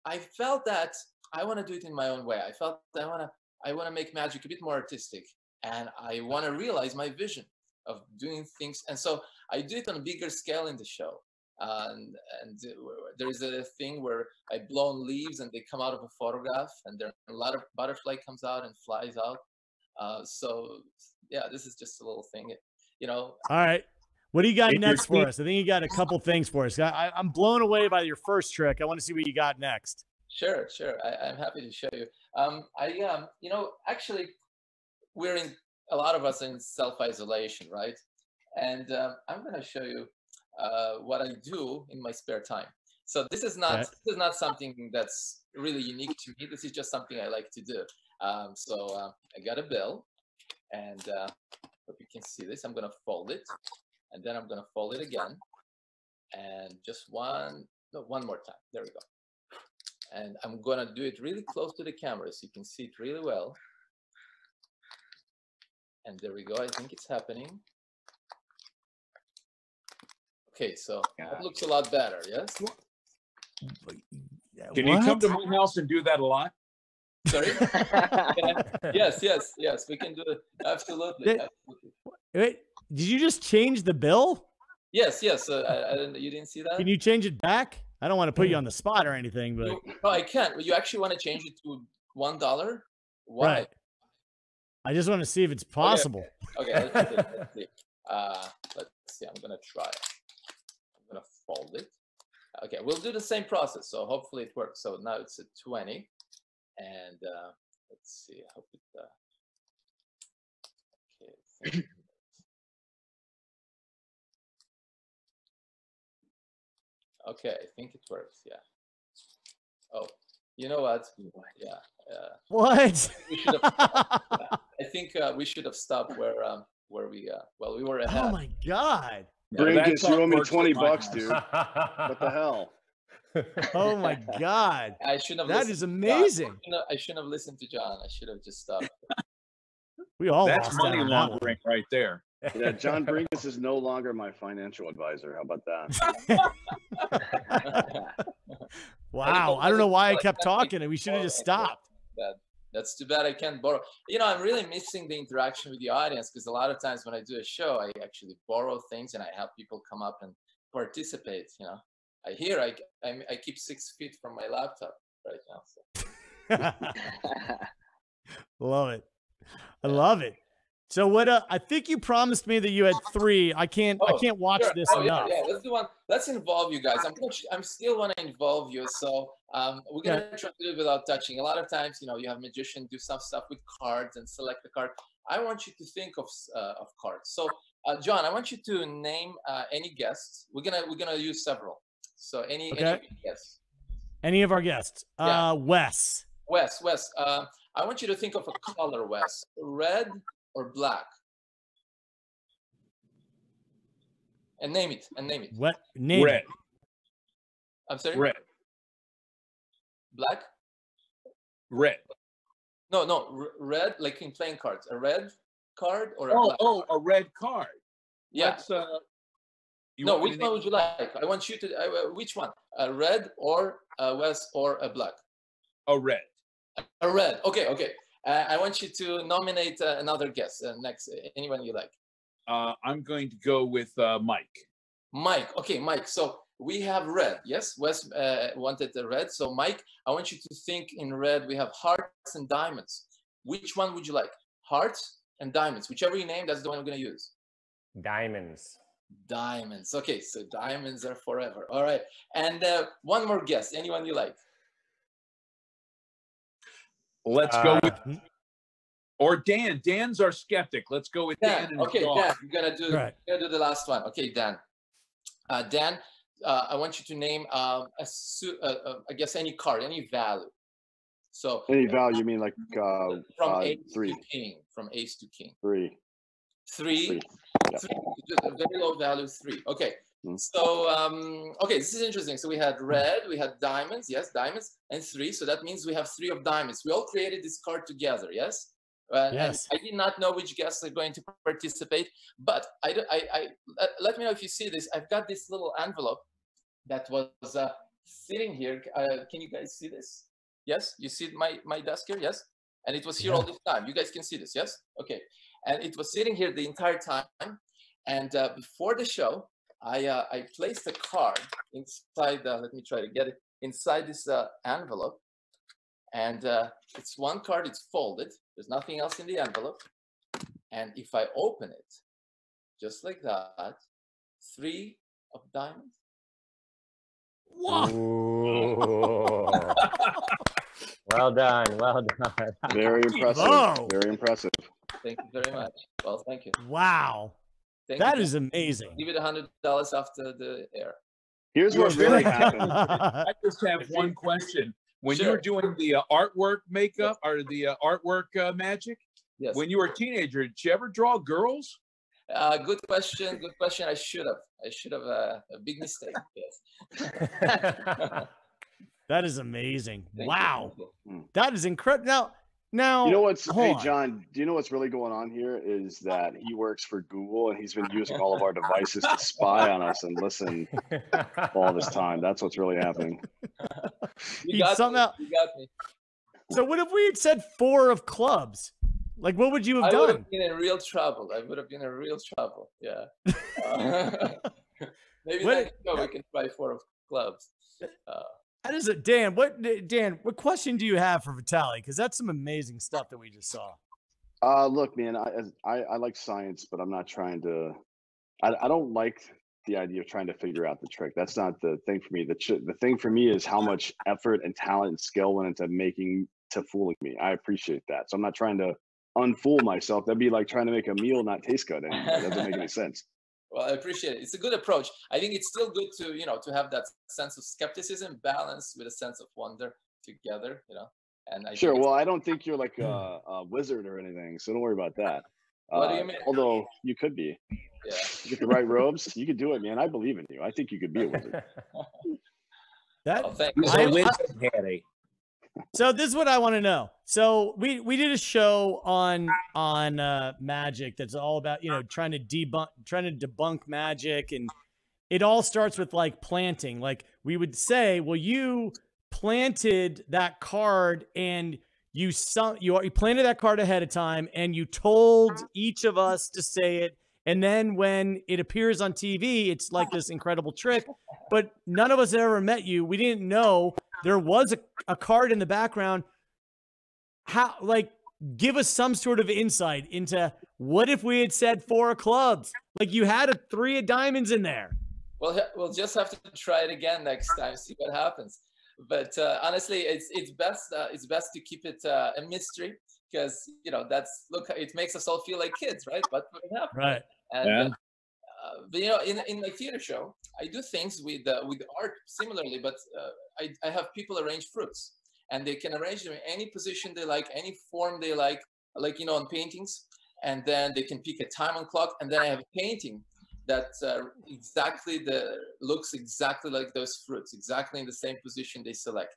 [SPEAKER 8] I felt that I want to do it in my own way. I felt that I want to. I want to make magic a bit more artistic, and I want to realize my vision of doing things. And so I do it on a bigger scale in the show and and w- w- there's a thing where I blow on leaves and they come out of a photograph, and there a lot of butterfly comes out and flies out. Uh, so yeah, this is just a little thing, you know.
[SPEAKER 2] All right. What do you got next for us? I think you got a couple things for us. I, I- I'm blown away by your first trick. I want to see what you got next.
[SPEAKER 8] Sure, sure. I, I'm happy to show you. Um, I um, you know, actually, we're in a lot of us in self-isolation, right? And um, I'm going to show you uh, what I do in my spare time. So this is not
[SPEAKER 2] Okay.
[SPEAKER 8] this is not something that's really unique to me. This is just something I like to do. Um, so uh, I got a bill, and uh, hope you can see this. I'm going to fold it, and then I'm going to fold it again, and just one no one more time. There we go and I'm gonna do it really close to the camera so you can see it really well. And there we go, I think it's happening. Okay, so that looks a lot better, yes?
[SPEAKER 1] Can you come to my house and do that a lot?
[SPEAKER 8] Sorry? yes, yes, yes, we can do it, absolutely.
[SPEAKER 2] Did-
[SPEAKER 8] absolutely.
[SPEAKER 2] Wait, did you just change the bill?
[SPEAKER 8] Yes, yes, uh, I, I didn't, you didn't see that?
[SPEAKER 2] Can you change it back? I don't want to put you on the spot or anything, but
[SPEAKER 8] no, I can't, you actually wanna change it to one dollar? Why?
[SPEAKER 2] right. I just want to see if it's possible.
[SPEAKER 8] Okay, let's see. Let's see. Uh, let's see. I'm gonna try. it. I'm gonna fold it. Okay, we'll do the same process. So hopefully it works. So now it's at 20, and uh, let's see. I hope it. Uh, okay. Okay, I think it works. Yeah. Oh, you know what? Yeah. Uh,
[SPEAKER 2] What?
[SPEAKER 8] we should have. I think uh, we should have stopped where um where we uh well we were ahead.
[SPEAKER 2] oh my god.
[SPEAKER 1] Yeah,
[SPEAKER 3] Brenkus,
[SPEAKER 1] that's
[SPEAKER 3] you owe me 20 bucks,
[SPEAKER 1] house.
[SPEAKER 3] dude. What the hell?
[SPEAKER 2] Oh my god.
[SPEAKER 8] I shouldn't have.
[SPEAKER 2] That
[SPEAKER 8] listened
[SPEAKER 2] is amazing.
[SPEAKER 8] I shouldn't have- I shouldn't have listened to John. I should have just stopped.
[SPEAKER 2] We all
[SPEAKER 1] That's
[SPEAKER 2] lost
[SPEAKER 1] money
[SPEAKER 2] on that
[SPEAKER 1] laundering right there.
[SPEAKER 3] Yeah, John Brenkus is no longer my financial advisor. How about that?
[SPEAKER 2] Wow. I don't know why I kept talking and we should have just stopped.
[SPEAKER 8] That that's too bad I can't borrow. You know, I'm really missing the interaction with the audience because a lot of times when I do a show, I actually borrow things and I have people come up and participate. You know, I hear I I, I keep six feet from my laptop right now. So.
[SPEAKER 2] love it. I love it. So what uh, I think you promised me that you had three. I can't I
[SPEAKER 8] Oh,
[SPEAKER 2] can't watch
[SPEAKER 8] Sure.
[SPEAKER 2] this
[SPEAKER 8] oh, yeah,
[SPEAKER 2] enough.
[SPEAKER 8] yeah, let's do one. Let's involve you guys. I'm gonna, I'm still want to involve you. So um, we're gonna try to do it without touching. A lot of times, you know, you have magician do some stuff with cards and select the card. I want you to think of uh, of cards. So uh, John, I want you to name uh, any guests. We're gonna we're gonna use several. So any any guests.
[SPEAKER 2] Any of our guests.
[SPEAKER 8] Yeah.
[SPEAKER 2] Uh Wes.
[SPEAKER 8] Wes, Wes. Uh, I want you to think of a color, Wes. Red or black. And name it. And name it.
[SPEAKER 2] What name?
[SPEAKER 1] Red.
[SPEAKER 2] it.
[SPEAKER 8] I'm sorry.
[SPEAKER 1] Red.
[SPEAKER 8] Black.
[SPEAKER 1] Red.
[SPEAKER 8] No, no, r- red, like in playing cards. A red card or a
[SPEAKER 1] Oh,
[SPEAKER 8] black?
[SPEAKER 1] oh, a red card.
[SPEAKER 8] yeah.
[SPEAKER 1] Let's, uh, you
[SPEAKER 8] no, which one would you like? I want you to. Uh, uh, which one? A red or a West or a black?
[SPEAKER 1] A red.
[SPEAKER 8] A red. Okay, okay. Uh, I want you to nominate uh, another guest. Uh, next, uh, anyone you like.
[SPEAKER 1] Uh, I'm going to go with uh, Mike.
[SPEAKER 8] Mike. Okay, Mike. So we have red. Yes, Wes uh, wanted the red. So Mike, I want you to think in red. We have hearts and diamonds. Which one would you like? Hearts and diamonds. Whichever you name, that's the one I'm going to use.
[SPEAKER 6] Diamonds.
[SPEAKER 8] Diamonds. Okay, so diamonds are forever. All right. And uh, one more guess. Anyone you like?
[SPEAKER 1] Let's go with,
[SPEAKER 2] Uh,
[SPEAKER 1] or Dan. Dan's our skeptic. Let's go with Dan.
[SPEAKER 8] Dan.
[SPEAKER 1] and
[SPEAKER 8] Okay, Dan. You're gonna do.
[SPEAKER 2] Right.
[SPEAKER 8] You're gonna do the last one. Okay, Dan. Uh, Dan, uh, I want you to name um, a, su- uh, uh, I guess any card, any value. So
[SPEAKER 3] Any value, you mean like uh,
[SPEAKER 8] from
[SPEAKER 3] uh,
[SPEAKER 8] ace
[SPEAKER 3] three,
[SPEAKER 8] to king, from ace to king.
[SPEAKER 3] three,
[SPEAKER 8] Three,
[SPEAKER 3] three. Yep.
[SPEAKER 8] three, just a very low value three. Okay.
[SPEAKER 3] Mm.
[SPEAKER 8] So um, okay, this is interesting. So we had red, we had diamonds, yes, diamonds, and three. So that means we have three of diamonds. We all created this card together, yes. Uh,
[SPEAKER 2] Yes.
[SPEAKER 8] I did not know which guests are going to participate, but I, do- I, I let, let me know if you see this. I've got this little envelope that was uh, sitting here. Uh, can you guys see this? Yes, you see my my desk here. Yes, and it was here all this time. You guys can see this. Yes, okay. And it was sitting here the entire time. And uh, before the show, I uh, I placed a card inside. Uh, let me try to get it inside this uh, envelope. And uh, it's one card. It's folded. There's nothing else in the envelope. And if I open it, just like that, three of diamonds.
[SPEAKER 6] Ooh. well done. Well done.
[SPEAKER 3] Very impressive.
[SPEAKER 2] Bravo.
[SPEAKER 3] Very impressive.
[SPEAKER 8] Thank you very much. Well, thank you.
[SPEAKER 2] Wow.
[SPEAKER 8] Thank
[SPEAKER 2] That
[SPEAKER 8] you.
[SPEAKER 2] is amazing.
[SPEAKER 8] Give it a hundred dollars after the air.
[SPEAKER 3] Here's what really happened.
[SPEAKER 1] I just have one question. When you were doing the uh, artwork makeup or the uh, artwork uh, magic,
[SPEAKER 8] Yes.
[SPEAKER 1] when you were a teenager, did you ever draw girls?
[SPEAKER 8] Uh, good question. Good question. I should have. I should have. Uh, a big mistake. Yes.
[SPEAKER 2] That is amazing.
[SPEAKER 8] Thank
[SPEAKER 2] wow.
[SPEAKER 8] you.
[SPEAKER 2] That is incredible. Now, now
[SPEAKER 3] You know what's
[SPEAKER 2] hold
[SPEAKER 3] hey
[SPEAKER 2] on.
[SPEAKER 3] John, do you know what's really going on here is that he works for Google and he's been using all of our devices to spy on us and listen all this time. That's what's really happening.
[SPEAKER 8] You
[SPEAKER 2] He
[SPEAKER 8] got
[SPEAKER 2] somehow-
[SPEAKER 8] me. You got me.
[SPEAKER 2] So what if we had said four of clubs? Like what would you have done?
[SPEAKER 8] I would have been in real trouble. I would have been in real trouble. Yeah. Uh, maybe
[SPEAKER 2] What-
[SPEAKER 8] next show we can try four of clubs. Uh,
[SPEAKER 2] That is it, Dan. What Dan? What question do you have for Vitaly? Because that's some amazing stuff that we just saw.
[SPEAKER 3] Uh, look, man, I, I I like science, but I'm not trying to. I, I don't like the idea of trying to figure out the trick. That's not the thing for me. The ch- the thing for me is how much effort and talent and skill went into making to fooling me. I appreciate that. So I'm not trying to unfool myself. That'd be like trying to make a meal not taste good anymore. That doesn't make any sense.
[SPEAKER 8] Well, I appreciate it. It's a good approach. I think it's still good to, you know, to have that sense of skepticism balanced with a sense of wonder together, you know. And I
[SPEAKER 3] Sure. Well, I don't think you're like a, a wizard or anything, so don't worry about that.
[SPEAKER 8] What do
[SPEAKER 3] Uh,
[SPEAKER 8] you mean?
[SPEAKER 3] Although you could be.
[SPEAKER 8] Yeah.
[SPEAKER 3] You get the right robes, you could do it, man. I believe in you. I think you could be a wizard.
[SPEAKER 2] That
[SPEAKER 8] Oh, thank
[SPEAKER 11] He's
[SPEAKER 2] I-
[SPEAKER 11] a
[SPEAKER 2] I-
[SPEAKER 11] wizard, Harry.
[SPEAKER 2] So this is what I want to know. So we we did a show on on uh, magic that's all about you know trying to debunk trying to debunk magic and it all starts with like planting. Like we would say, well, you planted that card and you some you, you planted that card ahead of time and you told each of us to say it and then when it appears on TV, it's like this incredible trick. But none of us had ever met you. We didn't know there was a, a card in the background. How like give us some sort of insight into what if we had said four of clubs? Like you had a three of diamonds in there.
[SPEAKER 8] Well, we'll just have to try it again next time, see what happens. But uh, honestly, it's it's best uh, it's best to keep it uh, a mystery because you know that's look it makes us all feel like kids, right? But what happened?
[SPEAKER 2] Right.
[SPEAKER 8] And
[SPEAKER 11] Yeah.
[SPEAKER 8] uh, uh, but, you know, in in my theater show, I do things with uh, with art similarly, but uh, I I have people arrange fruits, and they can arrange them in any position they like, any form they like, like you know on paintings, and then they can pick a time on clock, and then I have a painting that uh, exactly the looks exactly like those fruits, exactly in the same position they select,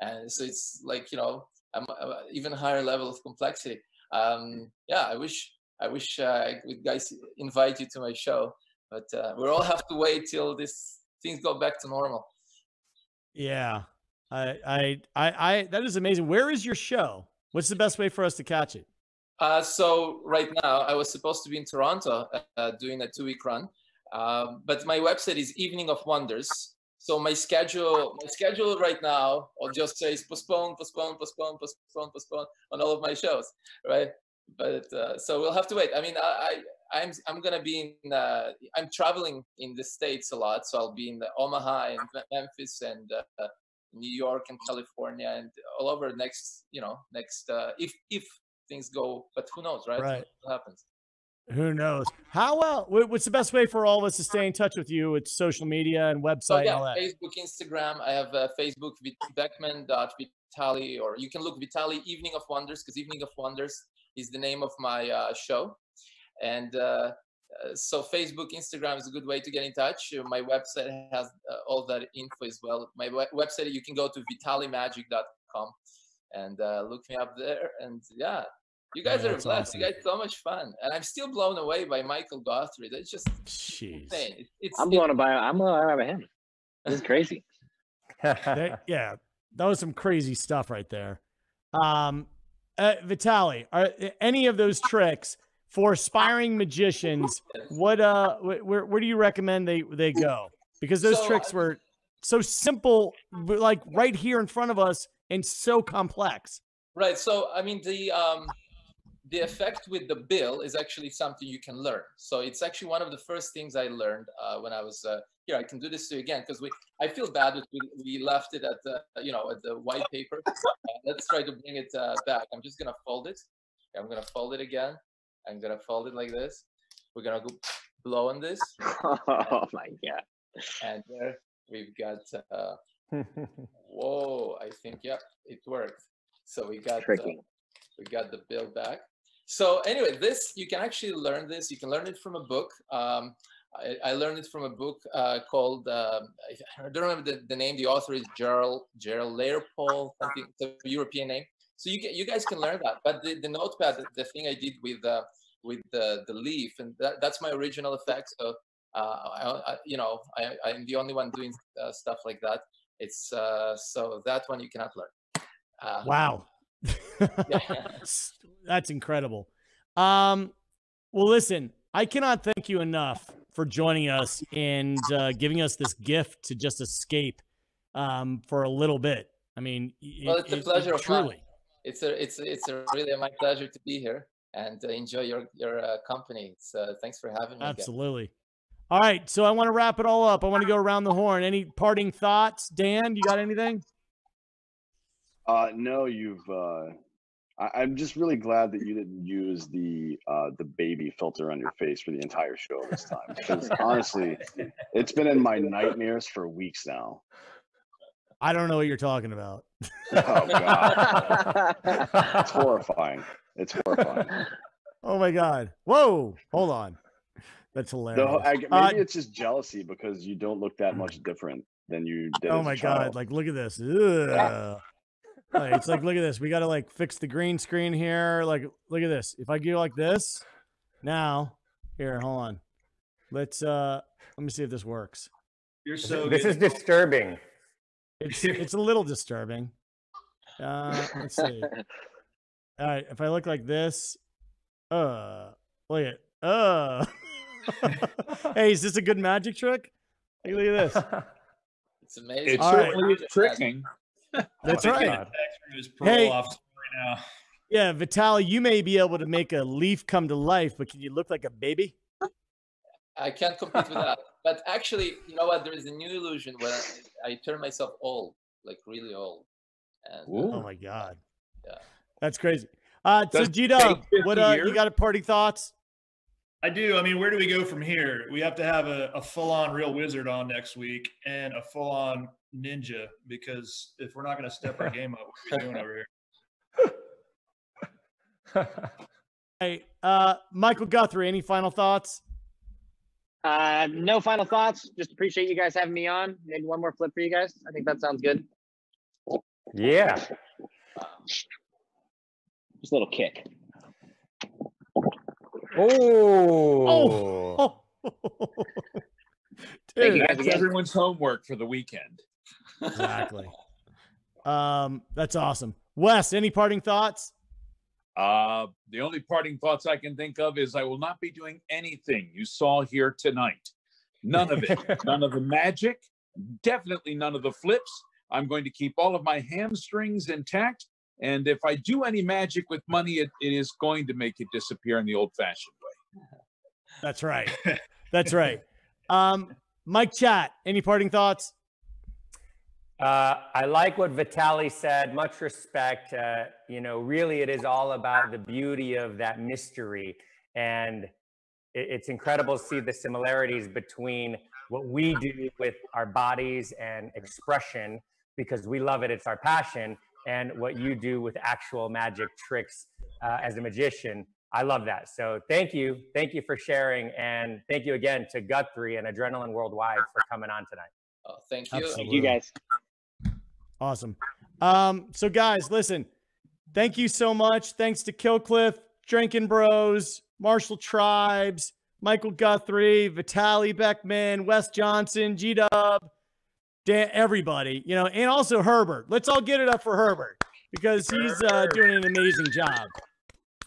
[SPEAKER 8] and so it's like you know um, uh, even higher level of complexity. Um, yeah, I wish I wish uh, I would guys invite you to my show, but uh, we'll all have to wait till this things go back to normal.
[SPEAKER 2] Yeah. I I I, I that is amazing. Where is your show? What's the best way for us to catch it?
[SPEAKER 8] Uh, so right now, I was supposed to be in Toronto uh, doing a two-week run, um, but my website is Evening of Wonders. So my schedule, my schedule right now, I'll just say is postpone, postpone, postpone, postpone, postpone on all of my shows, right? But uh, so we'll have to wait. I mean, I, I I'm I'm gonna be in. Uh, I'm traveling in the states a lot, so I'll be in the Omaha and Memphis and uh, New York and California and all over next. You know, next uh, if if things go, but who knows, right?
[SPEAKER 2] Right.
[SPEAKER 8] What happens?
[SPEAKER 2] Who knows? How well? What's the best way for all of us to stay in touch with you? It's social media and website
[SPEAKER 8] So
[SPEAKER 2] and
[SPEAKER 8] yeah,
[SPEAKER 2] all that.
[SPEAKER 8] Facebook, Instagram. I have uh, Facebook Vit- Beckman.Vitali, or you can look Vitali Evening of Wonders because Evening of Wonders is the name of my uh, show. And uh, uh, so Facebook, Instagram is a good way to get in touch. Uh, My website has uh, all that info as well. My we- website, you can go to vitalimagic.com and uh, look me up there. And yeah, you
[SPEAKER 2] Yeah,
[SPEAKER 8] guys are blessed.
[SPEAKER 2] awesome.
[SPEAKER 8] You guys so much fun, and I'm still blown away by Michael Guthrie. That's just
[SPEAKER 2] Jeez.
[SPEAKER 8] insane. It- It's,
[SPEAKER 7] I'm
[SPEAKER 8] it-
[SPEAKER 7] blown by I'm blown away by him. This is crazy.
[SPEAKER 2] That- yeah, that was some crazy stuff right there. Um, uh, Vitaly, are uh, any of those tricks for aspiring magicians? What uh, where where do you recommend they they go? Because those
[SPEAKER 8] So,
[SPEAKER 2] tricks were so simple, like right here in front of us, and so complex.
[SPEAKER 8] Right. So I mean the um the effect with the bill is actually something you can learn. So it's actually one of the first things I learned uh, when I was uh, here. I can do this to you again because we I feel bad that we, we left it at the you know at the white paper. Uh, let's try to bring it uh, back. I'm just gonna fold it. I'm gonna fold it again. I'm gonna fold it like this. We're gonna go blow on this,
[SPEAKER 7] oh my god.
[SPEAKER 8] and there we've got. Uh, whoa! I think yeah, it worked. So we got uh, we got the bill back. So anyway, this you can actually learn this. You can learn it from a book. Um, I, I learned it from a book uh, called um, I don't remember the, the name. The author is Gerald Gerald Leopold, something European name. So you can, you guys can learn that. But the, the notepad, the, the thing I did with uh, with the the leaf, and that, that's my original effect. So uh, I, I, you know, I, I'm the only one doing uh, stuff like that. It's uh, so that one you cannot learn. Uh,
[SPEAKER 2] Wow. That's incredible. Um, well, listen, I cannot thank you enough for joining us and uh, giving us this gift to just escape um, for a little bit. I mean, y-
[SPEAKER 8] Well, it's a
[SPEAKER 2] it- it
[SPEAKER 8] pleasure of
[SPEAKER 2] truly.
[SPEAKER 8] It's a it's a, it's a really my pleasure to be here and uh, enjoy your your uh, company. It's, uh, thanks for having me. again.
[SPEAKER 2] Absolutely. All right, so I want to wrap it all up. I want to go around the horn. Any parting thoughts, Dan? You got anything?
[SPEAKER 3] Uh, no, you've. Uh, I, I'm just really glad that you didn't use the uh, the baby filter on your face for the entire show this time. Because honestly, it's been in my nightmares for weeks now.
[SPEAKER 2] I don't know what you're talking about.
[SPEAKER 3] Oh god, it's horrifying. It's horrifying.
[SPEAKER 2] Oh my god. Whoa. Hold on. That's hilarious.
[SPEAKER 3] No, I, maybe
[SPEAKER 2] Uh,
[SPEAKER 3] it's just jealousy because you don't look that much different than you did.
[SPEAKER 2] oh my god. Like look at this. Ugh. Like, it's like look at this. We gotta like fix the green screen here. Like look at this. If I go like this, now here, hold on. Let's uh let me see if this works.
[SPEAKER 4] You're so
[SPEAKER 6] this is disturbing.
[SPEAKER 2] It's it's a little disturbing. Uh let's see. All right, if I look like this, uh look at uh hey, is this a good magic trick? Like, look at this.
[SPEAKER 8] It's amazing.
[SPEAKER 1] It
[SPEAKER 2] All right.
[SPEAKER 1] certainly is tricking.
[SPEAKER 2] That's right.
[SPEAKER 4] Text from his parole
[SPEAKER 2] Hey.
[SPEAKER 4] officer right now.
[SPEAKER 2] Yeah, Vitaly, you may be able to make a leaf come to life, but can you look like a baby?
[SPEAKER 8] I can't compete with that. But actually, you know what? There is a new illusion where I, I turn myself old, like really old. And uh,
[SPEAKER 2] Oh my god.
[SPEAKER 8] Yeah.
[SPEAKER 2] That's crazy. Uh so
[SPEAKER 1] Does
[SPEAKER 2] G
[SPEAKER 1] it
[SPEAKER 2] Dub,
[SPEAKER 1] take 50
[SPEAKER 2] what uh you got a party thoughts?
[SPEAKER 4] I do. I mean, where do we go from here? We have to have a, a full on real wizard on next week and a full on ninja because if we're not going to step our game up, what are we doing over here?
[SPEAKER 2] Hey, uh Michael Guthrie, any final thoughts?
[SPEAKER 7] Uh, no final thoughts. Just appreciate you guys having me on. Maybe one more flip for you guys. I think that sounds good.
[SPEAKER 6] Yeah.
[SPEAKER 7] Just a little kick.
[SPEAKER 6] Oh.
[SPEAKER 2] Oh.
[SPEAKER 7] Thank
[SPEAKER 2] Dude,
[SPEAKER 7] you guys
[SPEAKER 1] That's
[SPEAKER 7] again.
[SPEAKER 1] everyone's homework for the weekend.
[SPEAKER 2] Exactly. Um, that's awesome. Wes, any parting thoughts?
[SPEAKER 1] Uh, the only parting thoughts I can think of is I will not be doing anything you saw here tonight. None of it. none of the magic. Definitely none of the flips. I'm going to keep all of my hamstrings intact. And if I do any magic with money, it, it is going to make it disappear in the old fashioned way.
[SPEAKER 2] That's right. That's right. Um, Mike Chat, any parting thoughts?
[SPEAKER 6] Uh, I like what Vitaly said. Much respect. Uh, you know, really, it is all about the beauty of that mystery, and it, it's incredible to see the similarities between what we do with our bodies and expression, because we love it. It's our passion, and what you do with actual magic tricks uh, as a magician. I love that. So thank you, thank you for sharing, and thank you again to Guthrie and Adrenaline Worldwide for coming on tonight.
[SPEAKER 8] Oh, thank you.
[SPEAKER 2] Absolutely.
[SPEAKER 7] Thank you guys.
[SPEAKER 2] Awesome. Um, so guys, listen, thank you so much. Thanks to Killcliff, Drinking Bros, Marshall Tribes, Michael Guthrie, Vitaly Beckman, Wes Johnson, G Dub, Dan, everybody, you know, and also Herbert. Let's all get it up for Herbert because he's uh, doing an amazing job.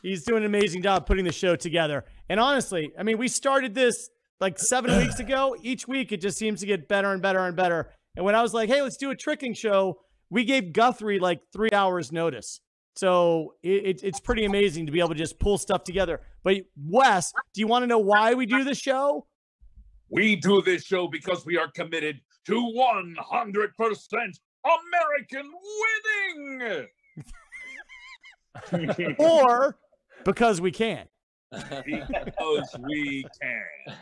[SPEAKER 2] He's doing an amazing job putting the show together. And honestly, I mean, we started this like seven weeks ago. Each week, it just seems to get better and better and better. And when I was like, hey, let's do a tricking show, we gave Guthrie like three hours notice. So it, it- it's pretty amazing to be able to just pull stuff together. But Wes, do you want to know why we do the show?
[SPEAKER 1] We do this show because we are committed to 100% American winning.
[SPEAKER 2] Or because we can?
[SPEAKER 1] because we can.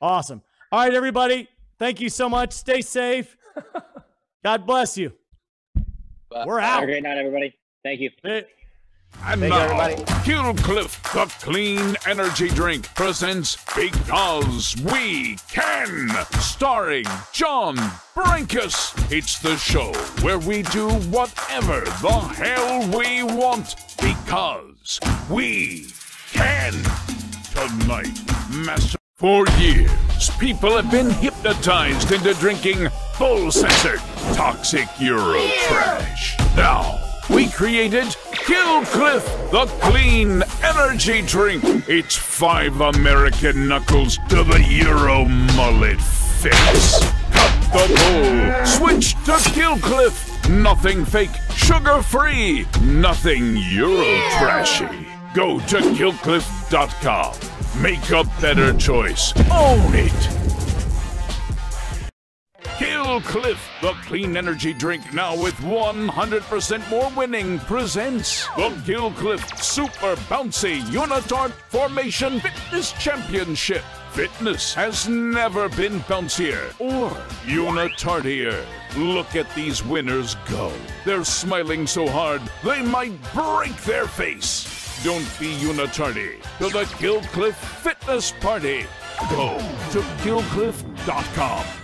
[SPEAKER 2] Awesome. All right, everybody. Thank you so much. Stay safe. God bless you.
[SPEAKER 8] Bye.
[SPEAKER 2] We're out.
[SPEAKER 7] Have a
[SPEAKER 2] out.
[SPEAKER 7] great night, everybody. Thank you.
[SPEAKER 2] Hey.
[SPEAKER 1] And
[SPEAKER 6] Thank you,
[SPEAKER 1] now,
[SPEAKER 6] everybody.
[SPEAKER 1] Killcliff, the clean energy drink, presents Because We Can, starring John Brenkus. It's the show where we do whatever the hell we want because we can. Tonight, Master. For years, people have been hypnotized into drinking full censored, toxic Euro trash. Now, we created Killcliff, the clean energy drink. It's five American knuckles to the Euro mullet fix. Cut the bull. Switch to Killcliff. Nothing fake, sugar free, nothing Euro trashy. Go to killcliff.com. Make a better choice. Own it. Cliff, the clean energy drink now with 100% more winning, presents the Cliff Super Bouncy Unitard Formation Fitness Championship. Fitness has never been bouncier or unitardier. Look at these winners go. They're smiling so hard they might break their face. Don't be unitardy to the Cliff Fitness Party. Go to killcliff.com.